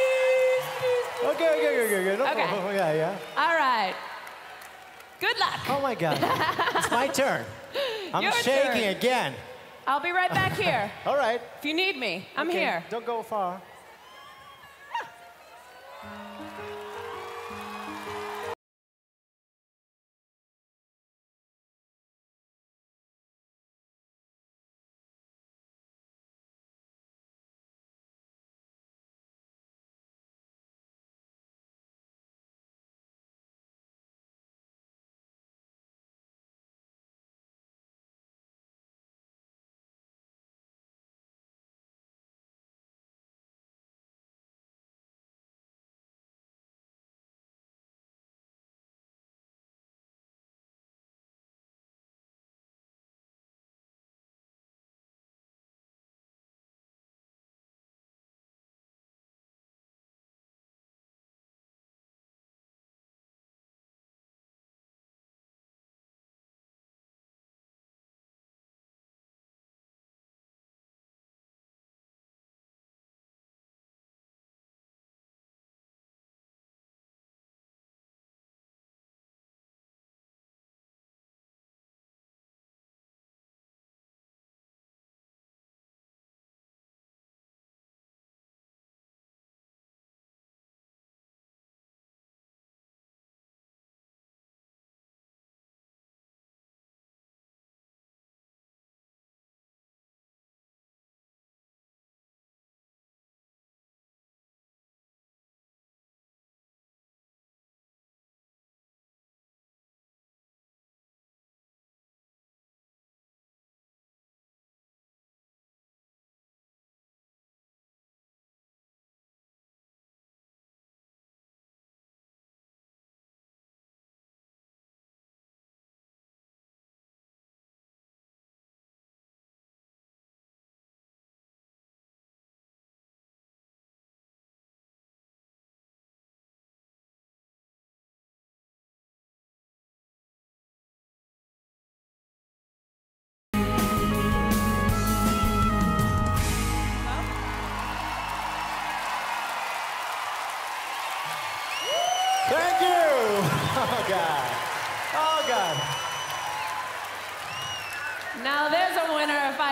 Okay, okay, okay, okay. No Okay. problem. Yeah, yeah. All right. Good luck. Oh my God. it's my turn. I'm Your shaking turn. again. I'll be right back here. All right. If you need me, I'm Okay, here. Don't go far.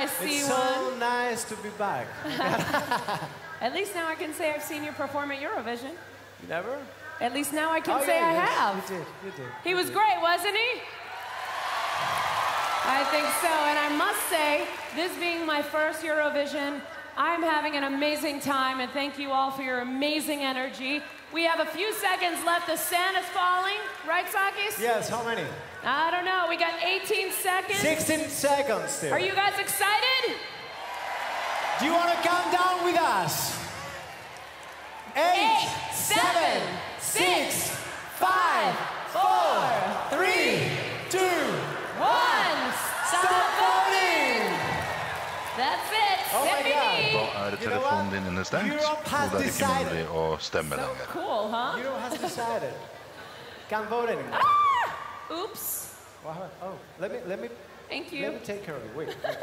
I see It's one. so nice to be back. At least now I can say I've seen you perform at Eurovision. You never? At least now I can Oh, say yeah, I yes, have. You did, you did. He was great, wasn't he? I think so. And I must say, this being my first Eurovision, I'm having an amazing time, and thank you all for your amazing energy. We have a few seconds left. The sand is falling, right, Sakis? Yes, how many? I don't know. We got 18 seconds. 16 seconds still. Are you guys excited? Do you want to count down with us? Eight, seven, six, five, four, three, two, one. Stop voting! That's it. Oh my God. Dee. Da er You know telefonen what? din innestengt, Europe has og det er ikke decided. mulig å stemme So lenger. cool, huh? Euro has decided. Can't vote anymore. Ah! Oops. What? Oh, let me let me Thank you. let me take care of it. Wait. wait.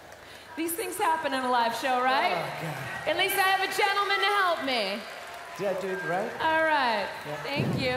These things happen in a live show, right? Oh, At least I have a gentleman to help me. Did I do it right? All right. Thank you.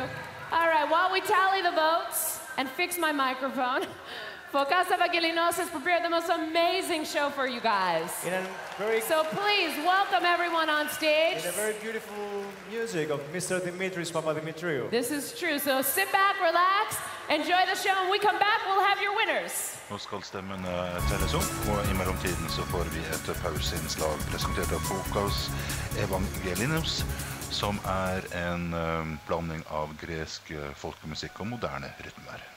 All right. While we tally the votes and fix my microphone, Fokas Evangelinos has prepared the most amazing show for you guys. In a very So please welcome everyone on stage. in a very beautiful music of Mr. Dimitris Papadimitriou. This is true. So sit back, relax, enjoy the show. When we come back, we'll have your winners. Nå skal stemmene telles opp, og i mellomtiden så får vi et pauseinnslag presentert av Fokas Evangelinos, som er en eh, blanding av gresk eh, folkemusikk og moderne rytmer.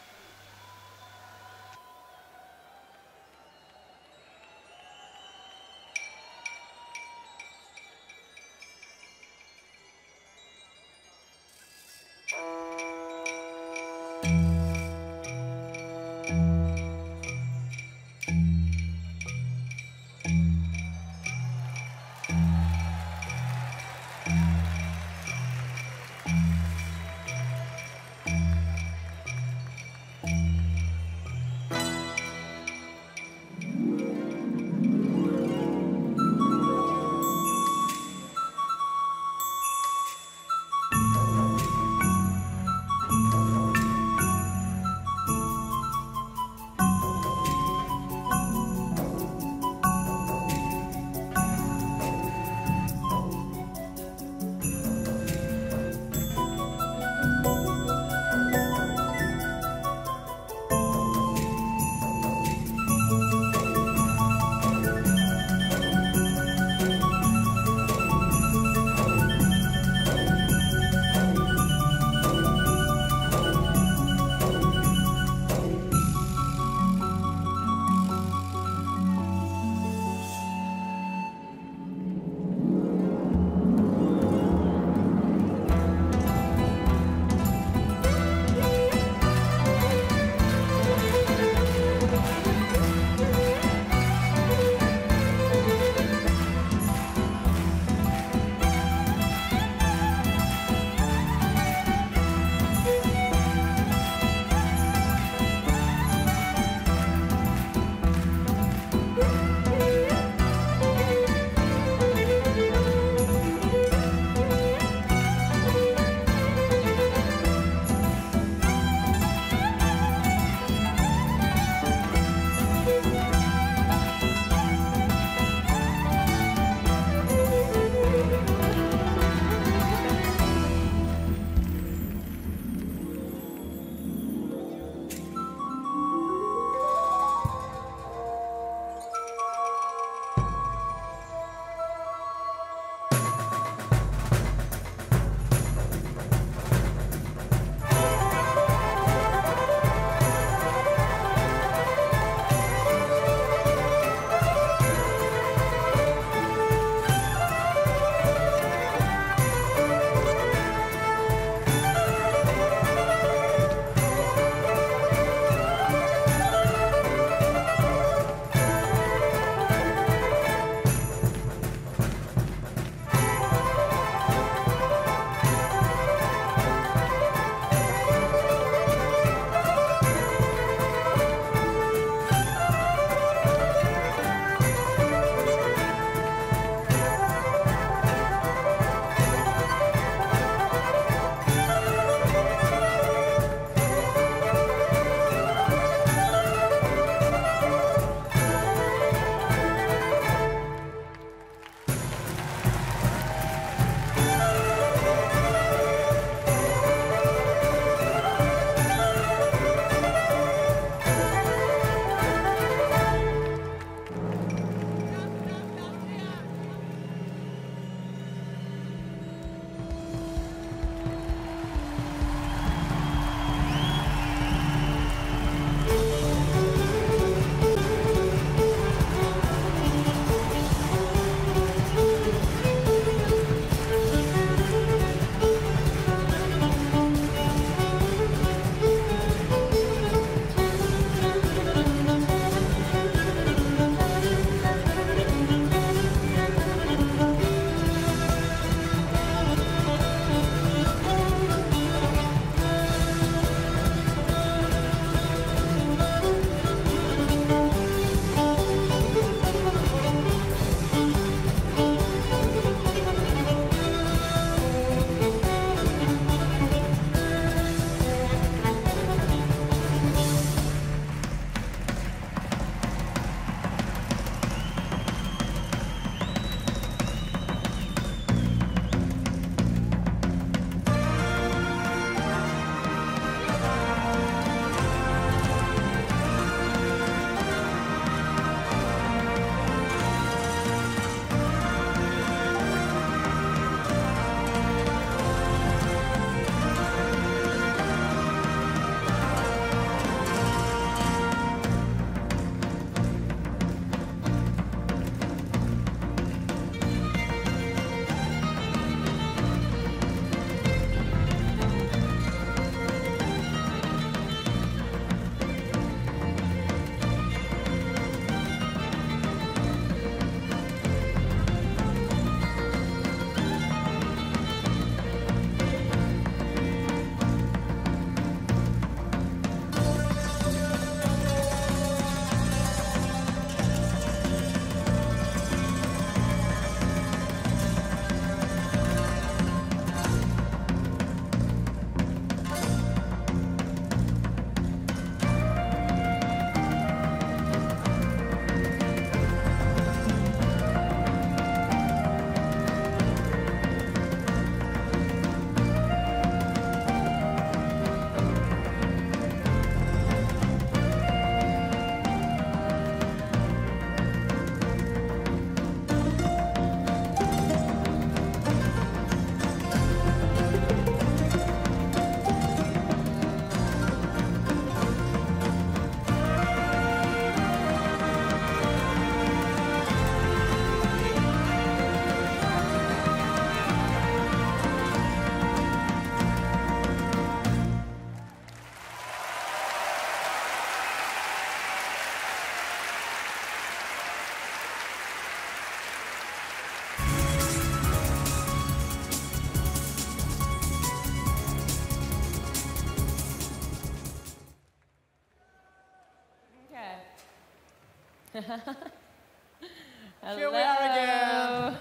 Here we are again.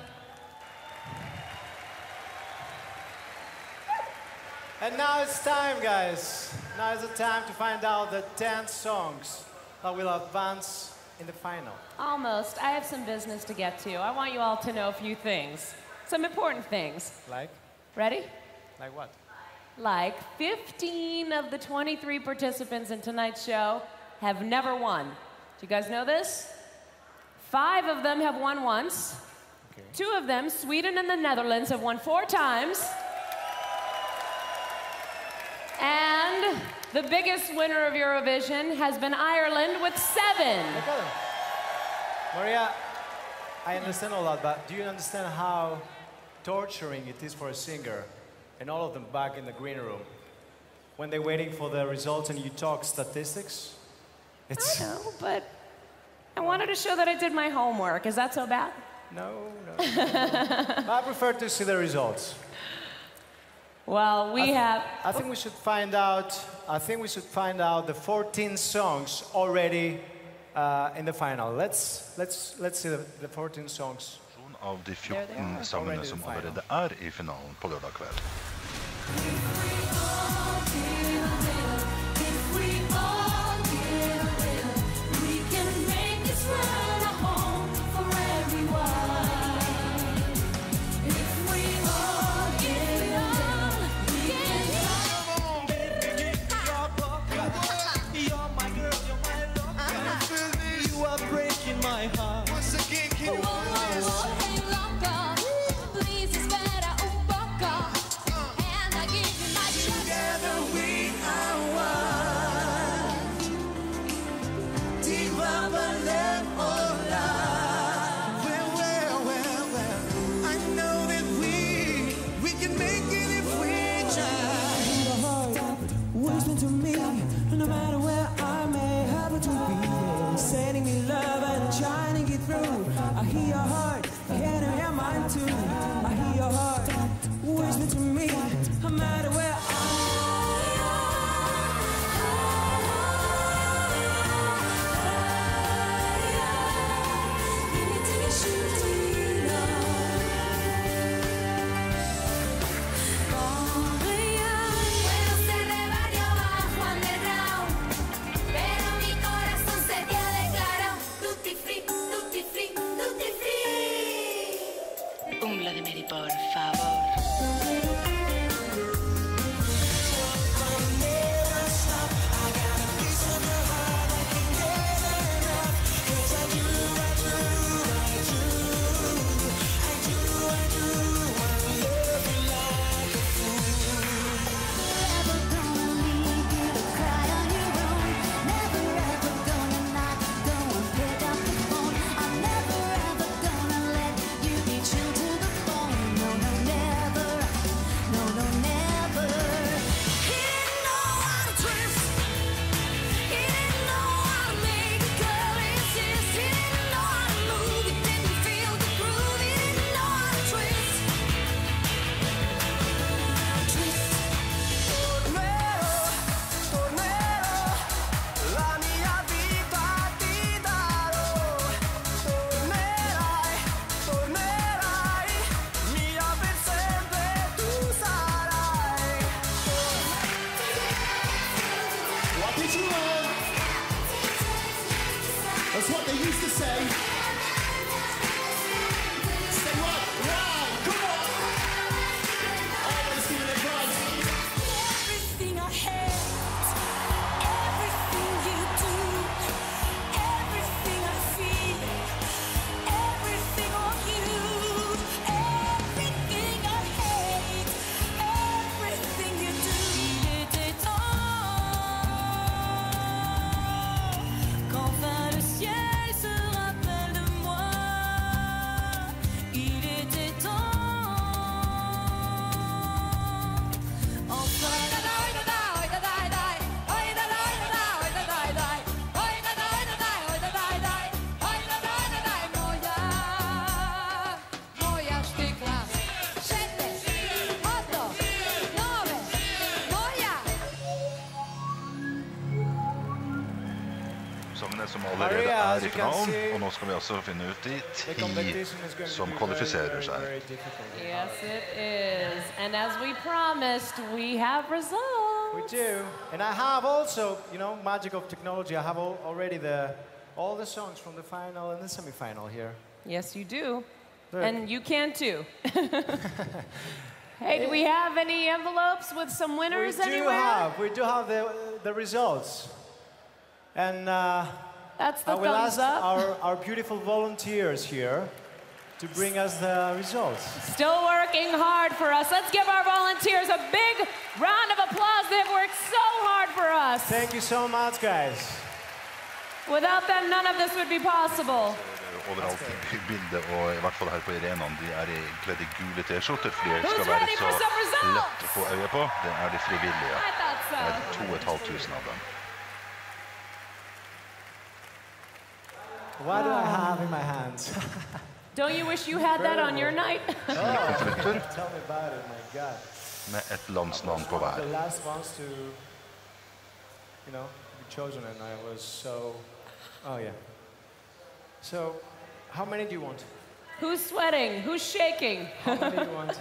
And now it's time, guys. Now is the time to find out the 10 songs that will advance in the final. Almost. I have some business to get to. I want you all to know a few things. Some important things. Like? Ready? Like what? Like 15 of the 23 participants in tonight's show have never won. Do you guys know this? Five of them have won once. Two of them, Sweden and the Netherlands, have won four times. And the biggest winner of Eurovision has been Ireland with seven. Maria, I understand all that, but do you understand how torturing it is for a singer and all of them back in the green room when they're waiting for the results and you talk statistics? It's I know, but I wanted to show that I did my homework. Is that so bad? no, no. no. I prefer to see the results. Well, we I th- have. I think we should find out. I think we should find out the 14 songs already uh, in the final. Let's let's let's see the, the 14 songs. Av de There they 14 are. sangene Already som in final. allerede er i finalen på lørdag kveld. Vi altså finne ut de The ti competition is going to som be very, kvalifiserer seg. difficult. Yes, it is. And as we promised, we have results. We do. And I have also, you know, magic of technology. I have al- already the all the songs from the final and the semi-final here. Yes, you do. Look. And you can too. hey, do we have any envelopes with some winners we do anywhere? have, we do have the the results. And uh, That's the I will thumbs ask up. our, our beautiful volunteers here to bring us the results. Still working hard for us. Let's give our volunteers a big round of applause. They've worked so hard for us. Thank you so much, guys. Without them, none of this would be possible. Overalt i bildet, og i hvert fall her på arenaen, de er i- kledd i gule T-skjorter, fordi det Who's skal være ready for så some results? lett å få øye på. Det er de frivillige. I thought Det er so. 2500 av dem. What do I have in my hands? Don't you wish you had that on your night? Konvolutter Tell me about it, my God. med et landsnavn på The last ones to, you know, be chosen, and I was so. Oh yeah. So, how many do you want? Who's sweating? Who's shaking? How many do you want?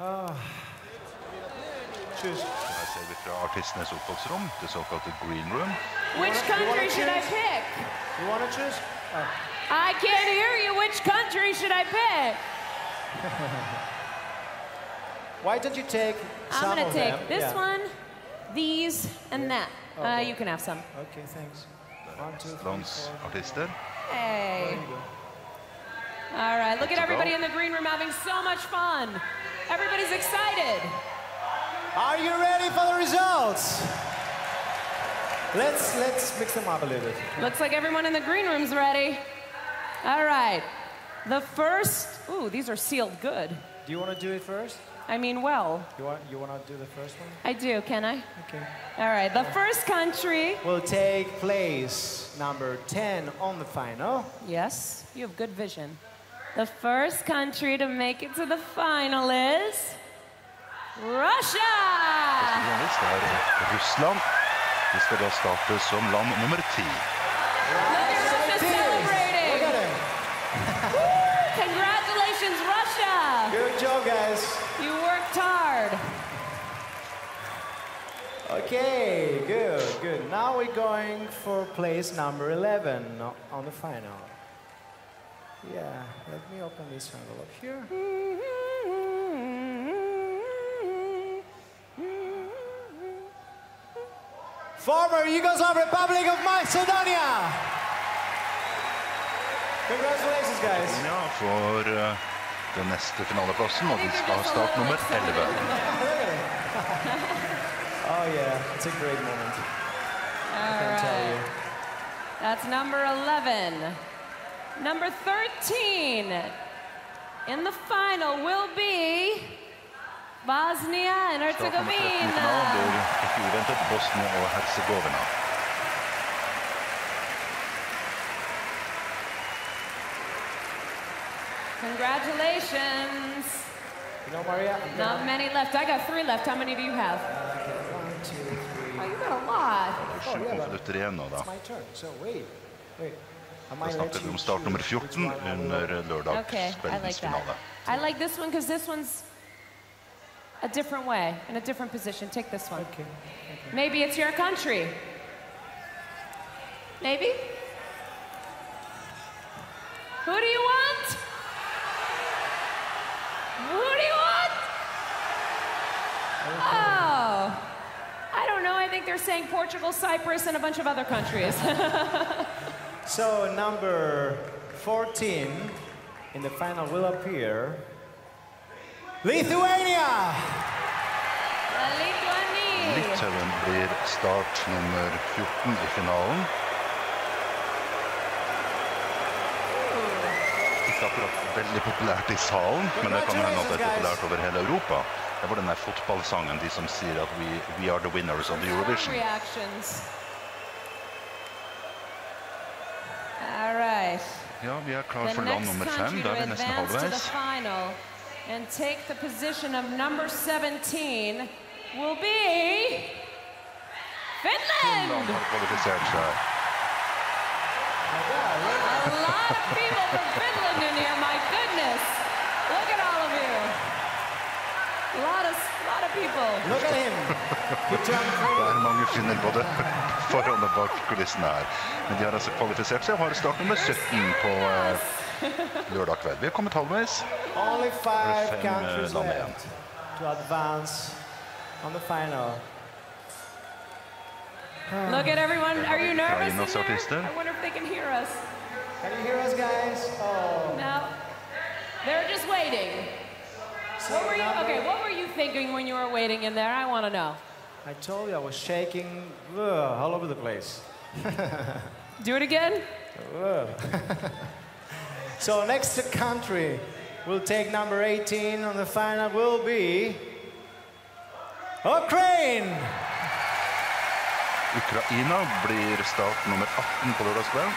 Ah. Choose. Her ser vi fra artistenes oppholdsrom, det såkalte green room. Which wanna- country should I pick? You want to choose? Oh. I can't hear you. Which country should I pick? Why don't you take I'm gonna take them? this Yeah. one, these, and that. Uh, you can have some. Okay, thanks. One, two, three, Lands artister. Hey. All right, look at everybody in the green room having so much fun. Everybody's excited. Are you ready for the results? Let's let's mix them up a little bit. Looks like everyone in the green room's ready. All right. The first, ooh, these are sealed good. Do you want to do it first? I mean, well, You want you want to do the first one? I do, can I? Okay. All right, the first country, Will take place number 10 on the final. yes, you have good vision. The first country to make it to the final is Russia! Vanligst Russland. De skal da starte som land nummer ti. Look at Russia celebrating! Look at him. Congratulations, Russia! Good job, guys. You worked hard. Okay, good, good. Now we're going for place number 11 on the final. Yeah, let me open this envelope here. Mm-hmm. Former Yugoslav Republic of Macedonia! Congratulations, guys. Ja, for eh, den neste finaleplassen, og de skal ha start nummer 11. Oh, yeah, it's a great moment. I can tell you. That's number 11. Number 13 in the final will be Bosnia and Start nummer 13 i finalen Herzegovina. blir Bosnia og Herzegovina. Congratulations. You know, Maria, I'm Not gonna- many left. I got three left. How many do you have? Okay, one, two, three. Oh, you got a lot. Sju konvolutter igjen nå, da. It's my turn. So wait, wait. I Da might let snakker vi om start nummer 14 one I will under open. Okay, I like that. I like this one because this one's a different way, in a different position. Take this one. Okay. Maybe it's your country. Maybe? Who do you want? Who do you want? Oh. I don't know. I think they're saying Portugal, Cyprus, and a bunch of other countries. So number 14 in the final will appear Lithuania. Lithuania. Litauen blir start nummer 14 i finalen. Ikke akkurat veldig populært i salen, men det kan hende at det er populært over hele Europa. Det var den der fotballsangen, de som sier at we, we are the winners of the Eurovision. Reactions. All right. Ja, vi er klar for land next nummer fem. country Da to er vi nesten advance to the halvveis. Final and take the position of number 17 will be Finland! Finland har kvalifisert seg. A lot of people from Finland in here, my goodness. Look at all of you. A lot of, lot of people. Look at him. He jumped Det through. er mange finner både foran og bak kulissene her. Men de har altså kvalifisert seg og har startnummer 17 på eh, lørdag kveld. Vi er kommet halvveis. Only five Fem, countries eh, land igjen. left to advance on the final. Look at everyone. Are you nervous? in there? I wonder if they can hear us. Can you hear us, guys? Oh. No. They're just waiting. What were you, okay, what were you thinking when you were waiting in there? I want to know. I told you I was shaking ugh, all over the place. Do it again. Ugh. so next country will take number 18 on the final will be Ukraine. Ukraina blir startnummer 18 på lørdagskveld.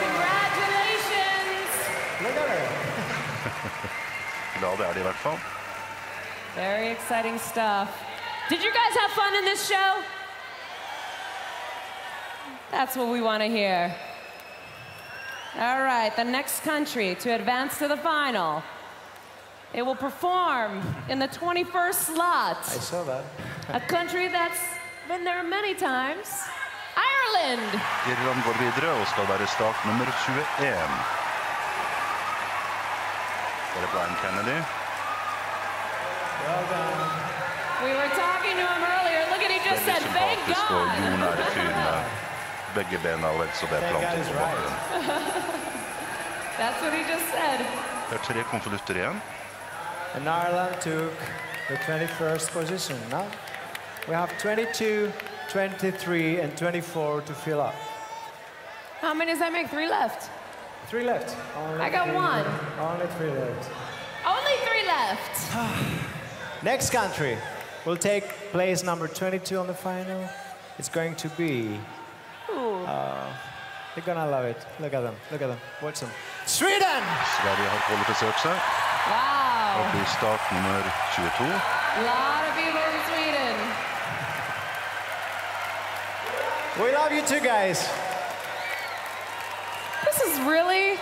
Congratulations. Look at her. Glade er de i hvert fall. Very exciting stuff. Did you guys have fun in this show? That's what we want to hear. All right, the next country to advance to the final. It will perform in the 21st slot. I saw that. A country that's been there many times. Ireland. Irland går videre og skal være startnummer 21. Er det Brian Kennedy? Well done. We were talking to him earlier. Look at he just said, thank God. jordnær fyr med begge bena vel så det er That guy plantet is på right. That's what he just said. Det er tre konvolutter igjen. And Ireland took the 21st position. Now we have 22, 23, and 24 to fill up. How many does that make? Three left. Three left. Only I got three one. Only three left. Only three left. Next country will take place number 22 on the final. It's going to be. Ooh. Uh, You're gonna love it. Look at them. Look at them. Watch them. Sweden! Sverige har kvalifisert seg og Wow. blir startnummer 22. A lot of people in Sweden. We love you too, guys. This is really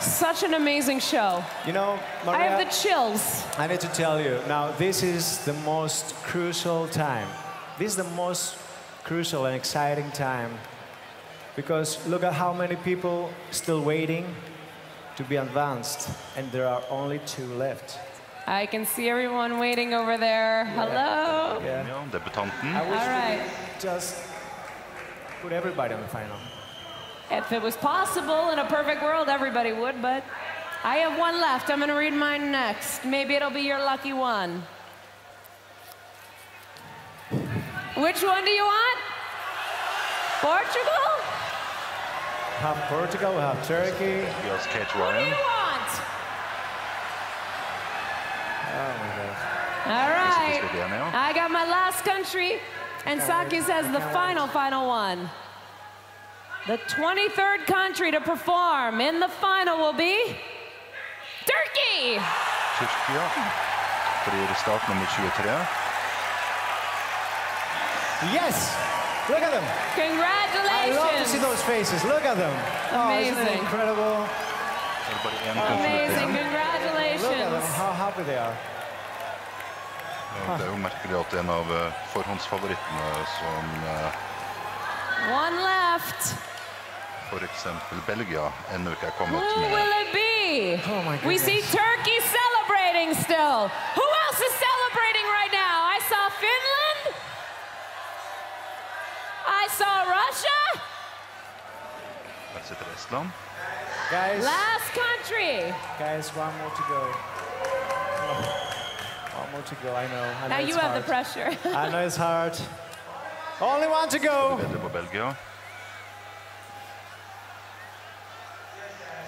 such an amazing show. You know, Maria, I have the chills. I need to tell you now, this is the most crucial time. This is the most crucial and exciting time because look at how many people still waiting to be advanced, and there are only two left. I can see everyone waiting over there. Hello. Yeah. Ja, debutanten. I wish All we right. could just put everybody on the final. If it was possible in a perfect world, everybody would, but I have one left. I'm going to read mine next. Maybe it'll be your lucky one. Which one do you want? Portugal? We have Portugal, we have Turkey. Vi har Kate What do you want? Oh my God. All right. Skal vi igjen, ja? I got my last country, and Saki says the final, final one. The 23rd country to perform in the final will be Turkey. Tyrkia blir startnummer 23. Yes! Look at them. Congratulations. I love to see those faces. Look at them. Oh, isn't it Amazing. incredible? Så det bare én konvolutt Amazing. igjen. Look at them, Congratulations. how happy they are. Og Det er jo merkelig at en av eh, forhåndsfavorittene som eh, One left. for eksempel Belgia ennå ikke er Who kommet med. will it be? Oh my we see. Turkey celebrating still. Who I saw Russia. Der sitter Estland. Guys, Last country. guys, one more to go. One more to go, I know. I know Now it's you have the pressure. I know it's hard. Only one to go. Vedder på Belgia.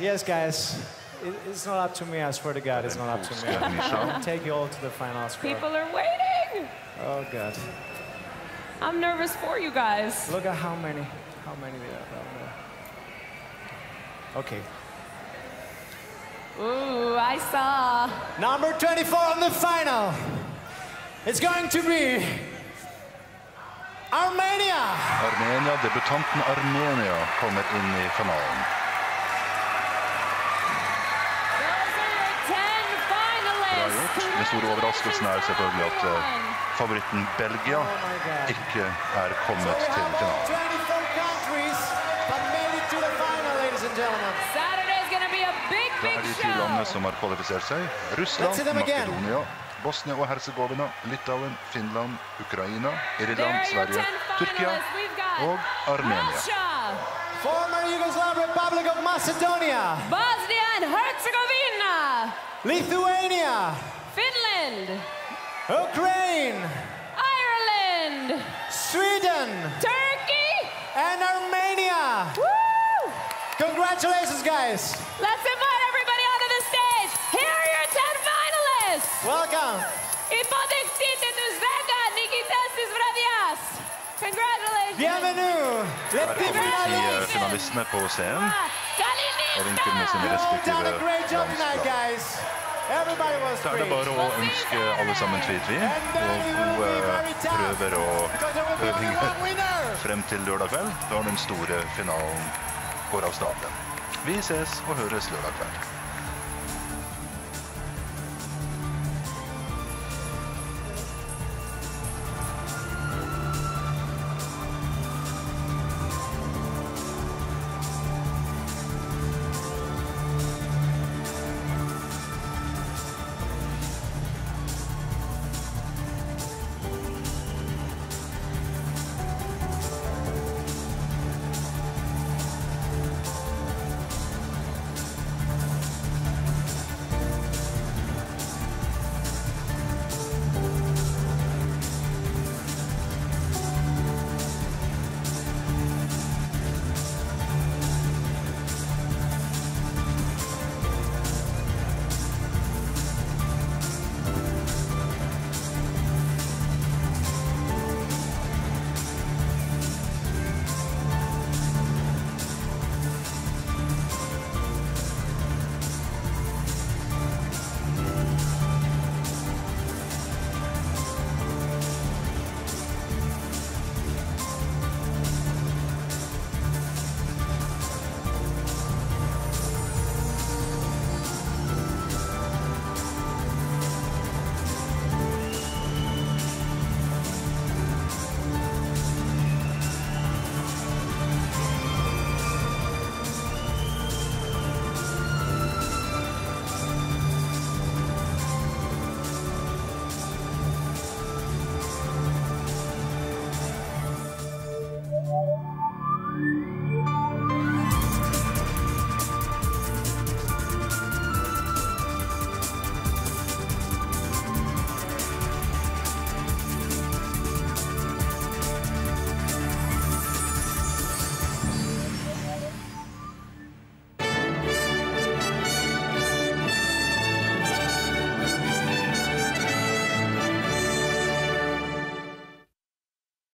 Yes, guys. It, it's not up to me, I swear to God, it's not up to me. I'll take you all to the final score. People are waiting. Oh, God. I'm nervous for you guys. Look at how many, how many there are down there. Okay. Ooh, I saw. Number 24 on the final. It's going to be Armenia! Armenia, debutanten Armenia kommer inn i finalen. Those are your 10 Bra finalists. gjort. Den store overraskelsen er selvfølgelig at eh, favoritten Belgia ikke er kommet til finalen. Det er de ti landene som har kvalifisert seg. Russland, Makedonia, Bosnia og Herzegovina, Litauen, Finland, Ukraina, Irland, Sverige, Tyrkia og Armenia. Former Yugoslav Republic of Macedonia. Bosnia and Herzegovina. Lithuania. Finland. Ukraine, Ireland, Sweden, Turkey, and Armenia. Woo! Congratulations, guys. Let's invite everybody onto the stage. Here are your 10 finalists. Welcome. И подойдите тут зрека, Никитас из Bravjas. Congratulations. Bienvenue. Les petits finalistes. journalistene på scenen. Guys. Everybody was Så er det bare å ønske alle sammen tvi-tvi og gode prøver og øvinger frem til lørdag kveld, da den store finalen går av staten. Vi ses og høres lørdag kveld.